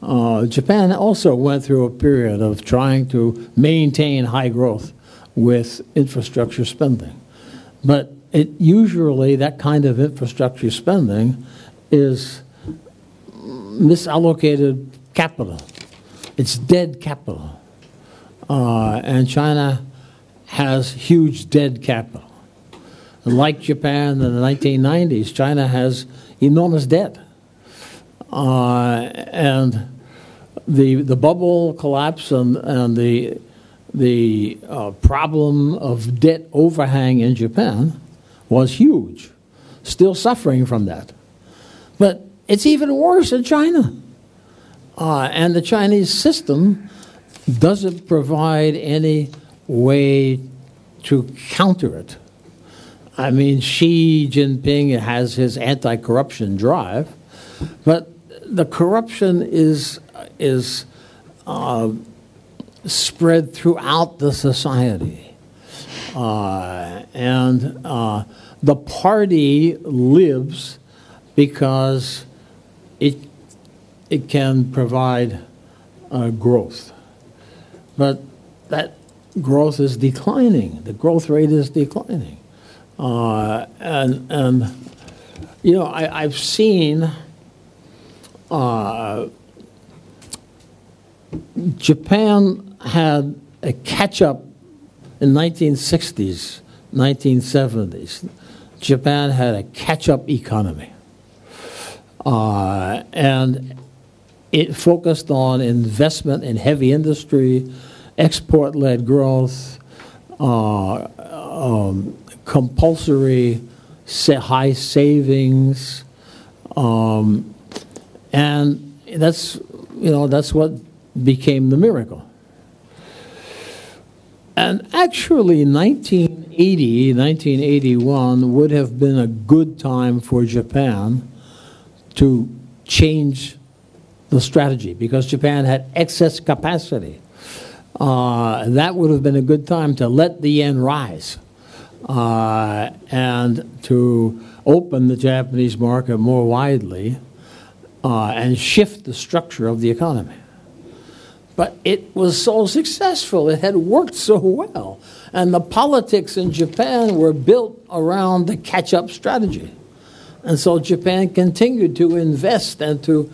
Uh, Japan also went through a period of trying to maintain high growth with infrastructure spending. But it usually that kind of infrastructure spending is misallocated capital. It's dead capital. Uh, and China has huge dead capital. Like Japan in the 1990s, China has enormous debt. Uh, and the, the bubble collapse and, and the, the uh, problem of debt overhang in Japan was huge, still suffering from that. But it's even worse in China. Uh, and the Chinese system doesn't provide any way to counter it. I mean, Xi Jinping has his anti corruption drive, but the corruption is, is uh, spread throughout the society. Uh, and uh, the party lives because it, it can provide uh, growth. But that growth is declining. The growth rate is declining. Uh, and, and, you know, I, I've seen uh, Japan had a catch up in 1960s, 1970s. Japan had a catch up economy. Uh, and it focused on investment in heavy industry, export led growth, uh, um, compulsory high savings. Um, and that's, you know, that's what became the miracle. And actually, 1980, 1981 would have been a good time for Japan to change the strategy because Japan had excess capacity. Uh, that would have been a good time to let the yen rise uh, and to open the Japanese market more widely uh, and shift the structure of the economy. But it was so successful, it had worked so well. And the politics in Japan were built around the catch up strategy. And so Japan continued to invest and to,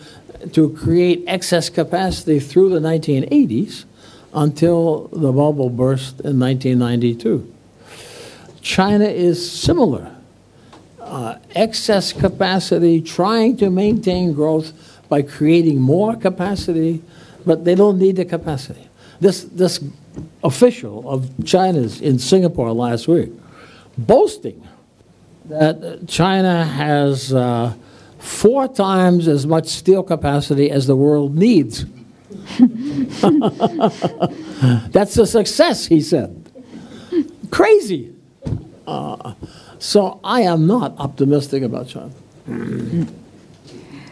to create excess capacity through the 1980s until the bubble burst in 1992. China is similar. Uh, excess capacity, trying to maintain growth by creating more capacity, but they don't need the capacity. This, this official of China's in Singapore last week boasting that China has uh, four times as much steel capacity as the world needs. That's a success, he said. Crazy. Uh, so I am not optimistic about China.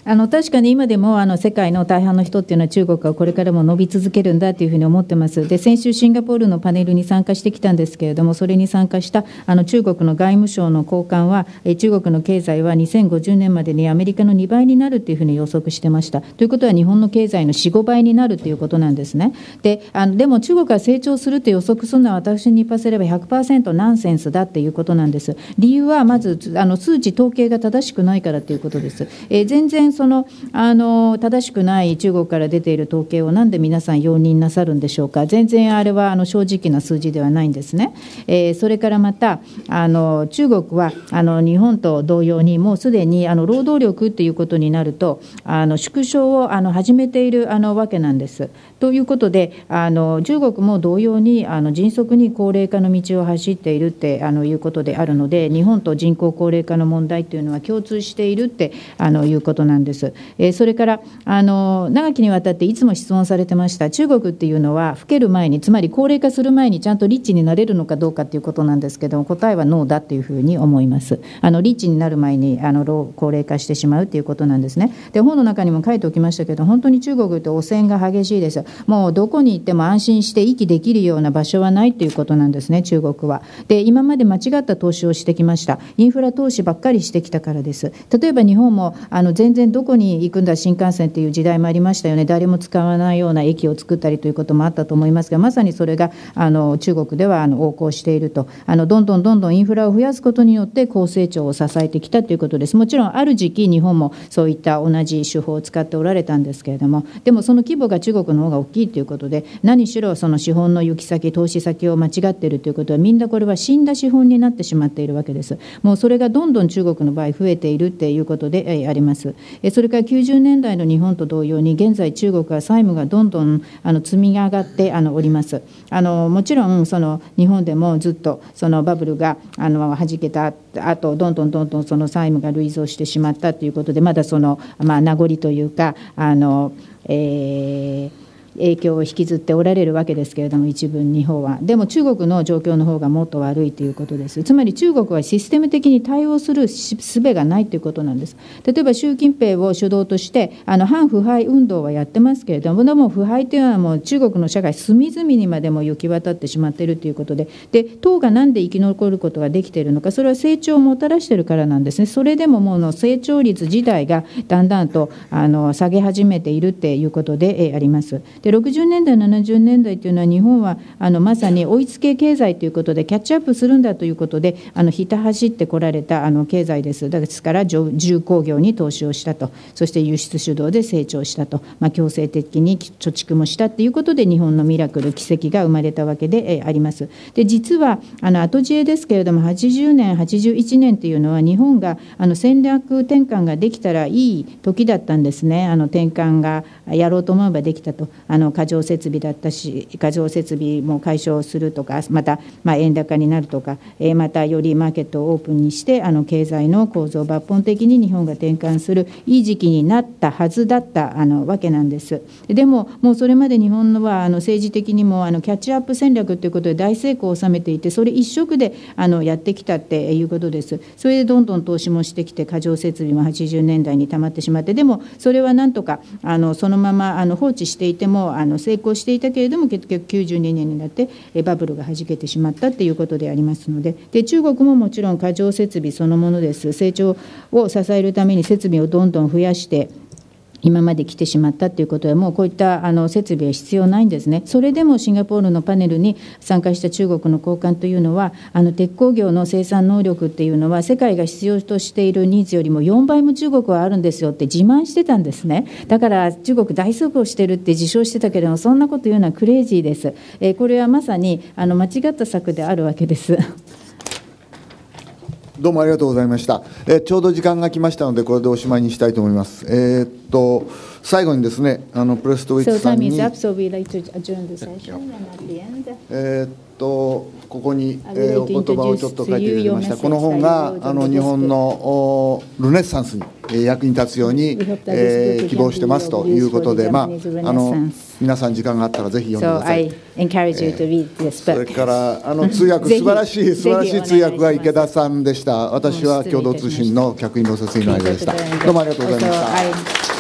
あの確かに今でもあの世界の大半の人っていうのは中国はこれからも伸び続けるんだというふうに思ってます。で先週シンガポールのパネルに参加してきたんですけれどもそれに参加したあの中国の外務省の高官は中国の経済は2050年までにアメリカの2倍になるというふうに予測してました。ということは日本の経済の45倍になるということなんですね。であのでも中国が成長すると予測するのは私に言わせれば100%ナンセンスだということなんです。理由はまずあの数値統計が正しくないからということです、えー、全然そのあの正しくない中国から出ている統計をなんで皆さん容認なさるんでしょうか、全然あれはあの正直な数字ではないんですね。えー、それからまたあの中国はあの日本と同様にもうすでにあの労働力ということになるとあの縮小をあの始めているあのわけなんです。ということであの中国も同様にあの迅速に高齢化の道を走っているってあのいうことであるので日本と人口高齢化の問題というのは共通しているってあのいうことなんです。え、それからあの長きにわたっていつも質問されてました中国っていうのは老ける前につまり高齢化する前にちゃんとリッチになれるのかどうかっていうことなんですけども答えはノーだっていうふうに思います。あのリッチになる前にあの高齢化してしまうっていうことなんですね。で本の中にも書いておきましたけど本当に中国って汚染が激しいです。もうどこに行っても安心して息できるような場所はないということなんですね中国は。で今まで間違った投資をしてきました。インフラ投資ばっかりしてきたからです。例えば日本もあの全然どこに行くんだ新幹線っていう時代もありましたよね。誰も使わないような駅を作ったりということもあったと思いますがまさにそれがあの中国ではあの横行しているとあのどんどんどんどんインフラを増やすことによって高成長を支えてきたということです。もちろんある時期日本もそういった同じ手法を使っておられたんですけれどもでもその規模が中国の方が大きいということで何しろその資本の行き先投資先を間違っているということはみんなこれは死んだ資本になってしまっているわけですもうそれがどんどん中国の場合増えているっていうことでありますえそれから90年代の日本と同様に、現在、中国は債務がどんどんあの積み上がってあのおります。あのもちろんその日本でもずっとそのバブルがあの弾けた後どんどんどんどんその債務が累増してしまったということでまだその、まあ、名残というかあの、えー影響を引きずっておられるわけですけれども一部日本は。でも中国の状況の方がもっと悪いということです。つまり中国はシステム的に対応する術がないということなんです。例えば習近平を主導としてあの反腐敗運動はやってますけれどもでも腐敗というのはもう中国の社会隅々にまでも行き渡ってしまっているということでで党が何で生き残ることができているのかそれは成長をもたらしているからなんですね。それでももうの成長率自体がだんだんとあの下げ始めているっていうことであります。で60年代、70年代というのは、日本はあのまさに追いつけ経済ということで、キャッチアップするんだということで、あのひた走ってこられたあの経済です。ですから、重工業に投資をしたと、そして輸出主導で成長したと、まあ、強制的に貯蓄もしたということで、日本のミラクル、奇跡が生まれたわけであります。で実はあの後知恵ですけれども、80年、81年というのは、日本があの戦略転換ができたらいい時だったんですね、あの転換がやろうと思えばできたと。あの過剰設備だったし過剰設備も解消するとかまた、まあ、円高になるとか、えまたよりマーケットをオープンにしてあの経済の構造を抜本的に日本が転換するいい時期になったはずだったあのわけなんです。でももうそれまで日本はあの政治的にもあのキャッチアップ戦略ということで大成功を収めていてそれ一色であのやってきたっていうことです。それでどんどん投資もしてきて過剰設備も80年代にたまってしまってでもそれはなんとかあのそのままあの放置していてもあの成功していたけれども結局92年になってバブルがはじけてしまったということでありますので。で中国ももちろん過剰設備そのものです。成長を支えるために設備をどんどん増やして今まで来てしまったということは、もうこういったあの設備は必要ないんですね、それでもシンガポールのパネルに参加した中国の高官というのは、あの鉄鋼業の生産能力っていうのは、世界が必要としているニーズよりも4倍も中国はあるんですよって自慢してたんですね、だから中国、大成功してるって自称してたけれども、そんなこと言うのはクレイジーです、えー、これはまさにあの間違った策であるわけです。どうもありがとうございました。えー、ちょうど時間が来ましたので、これでおしまいにしたいと思います。えー、っと、最後にですね、あのプレストウィッチさんに。えっと、ここに、えー、お言葉をちょっと書いていただきました。この本が、あの日本のルネッサンスに役に立つように、えー、希望してますということで、まあ、あの皆さん時間があったらぜひ読んでください。えー、それからあの通訳素晴らしい素晴らしい通訳が池田さんでした。私は共同通信の客員の説明の間でした。どうもありがとうございました。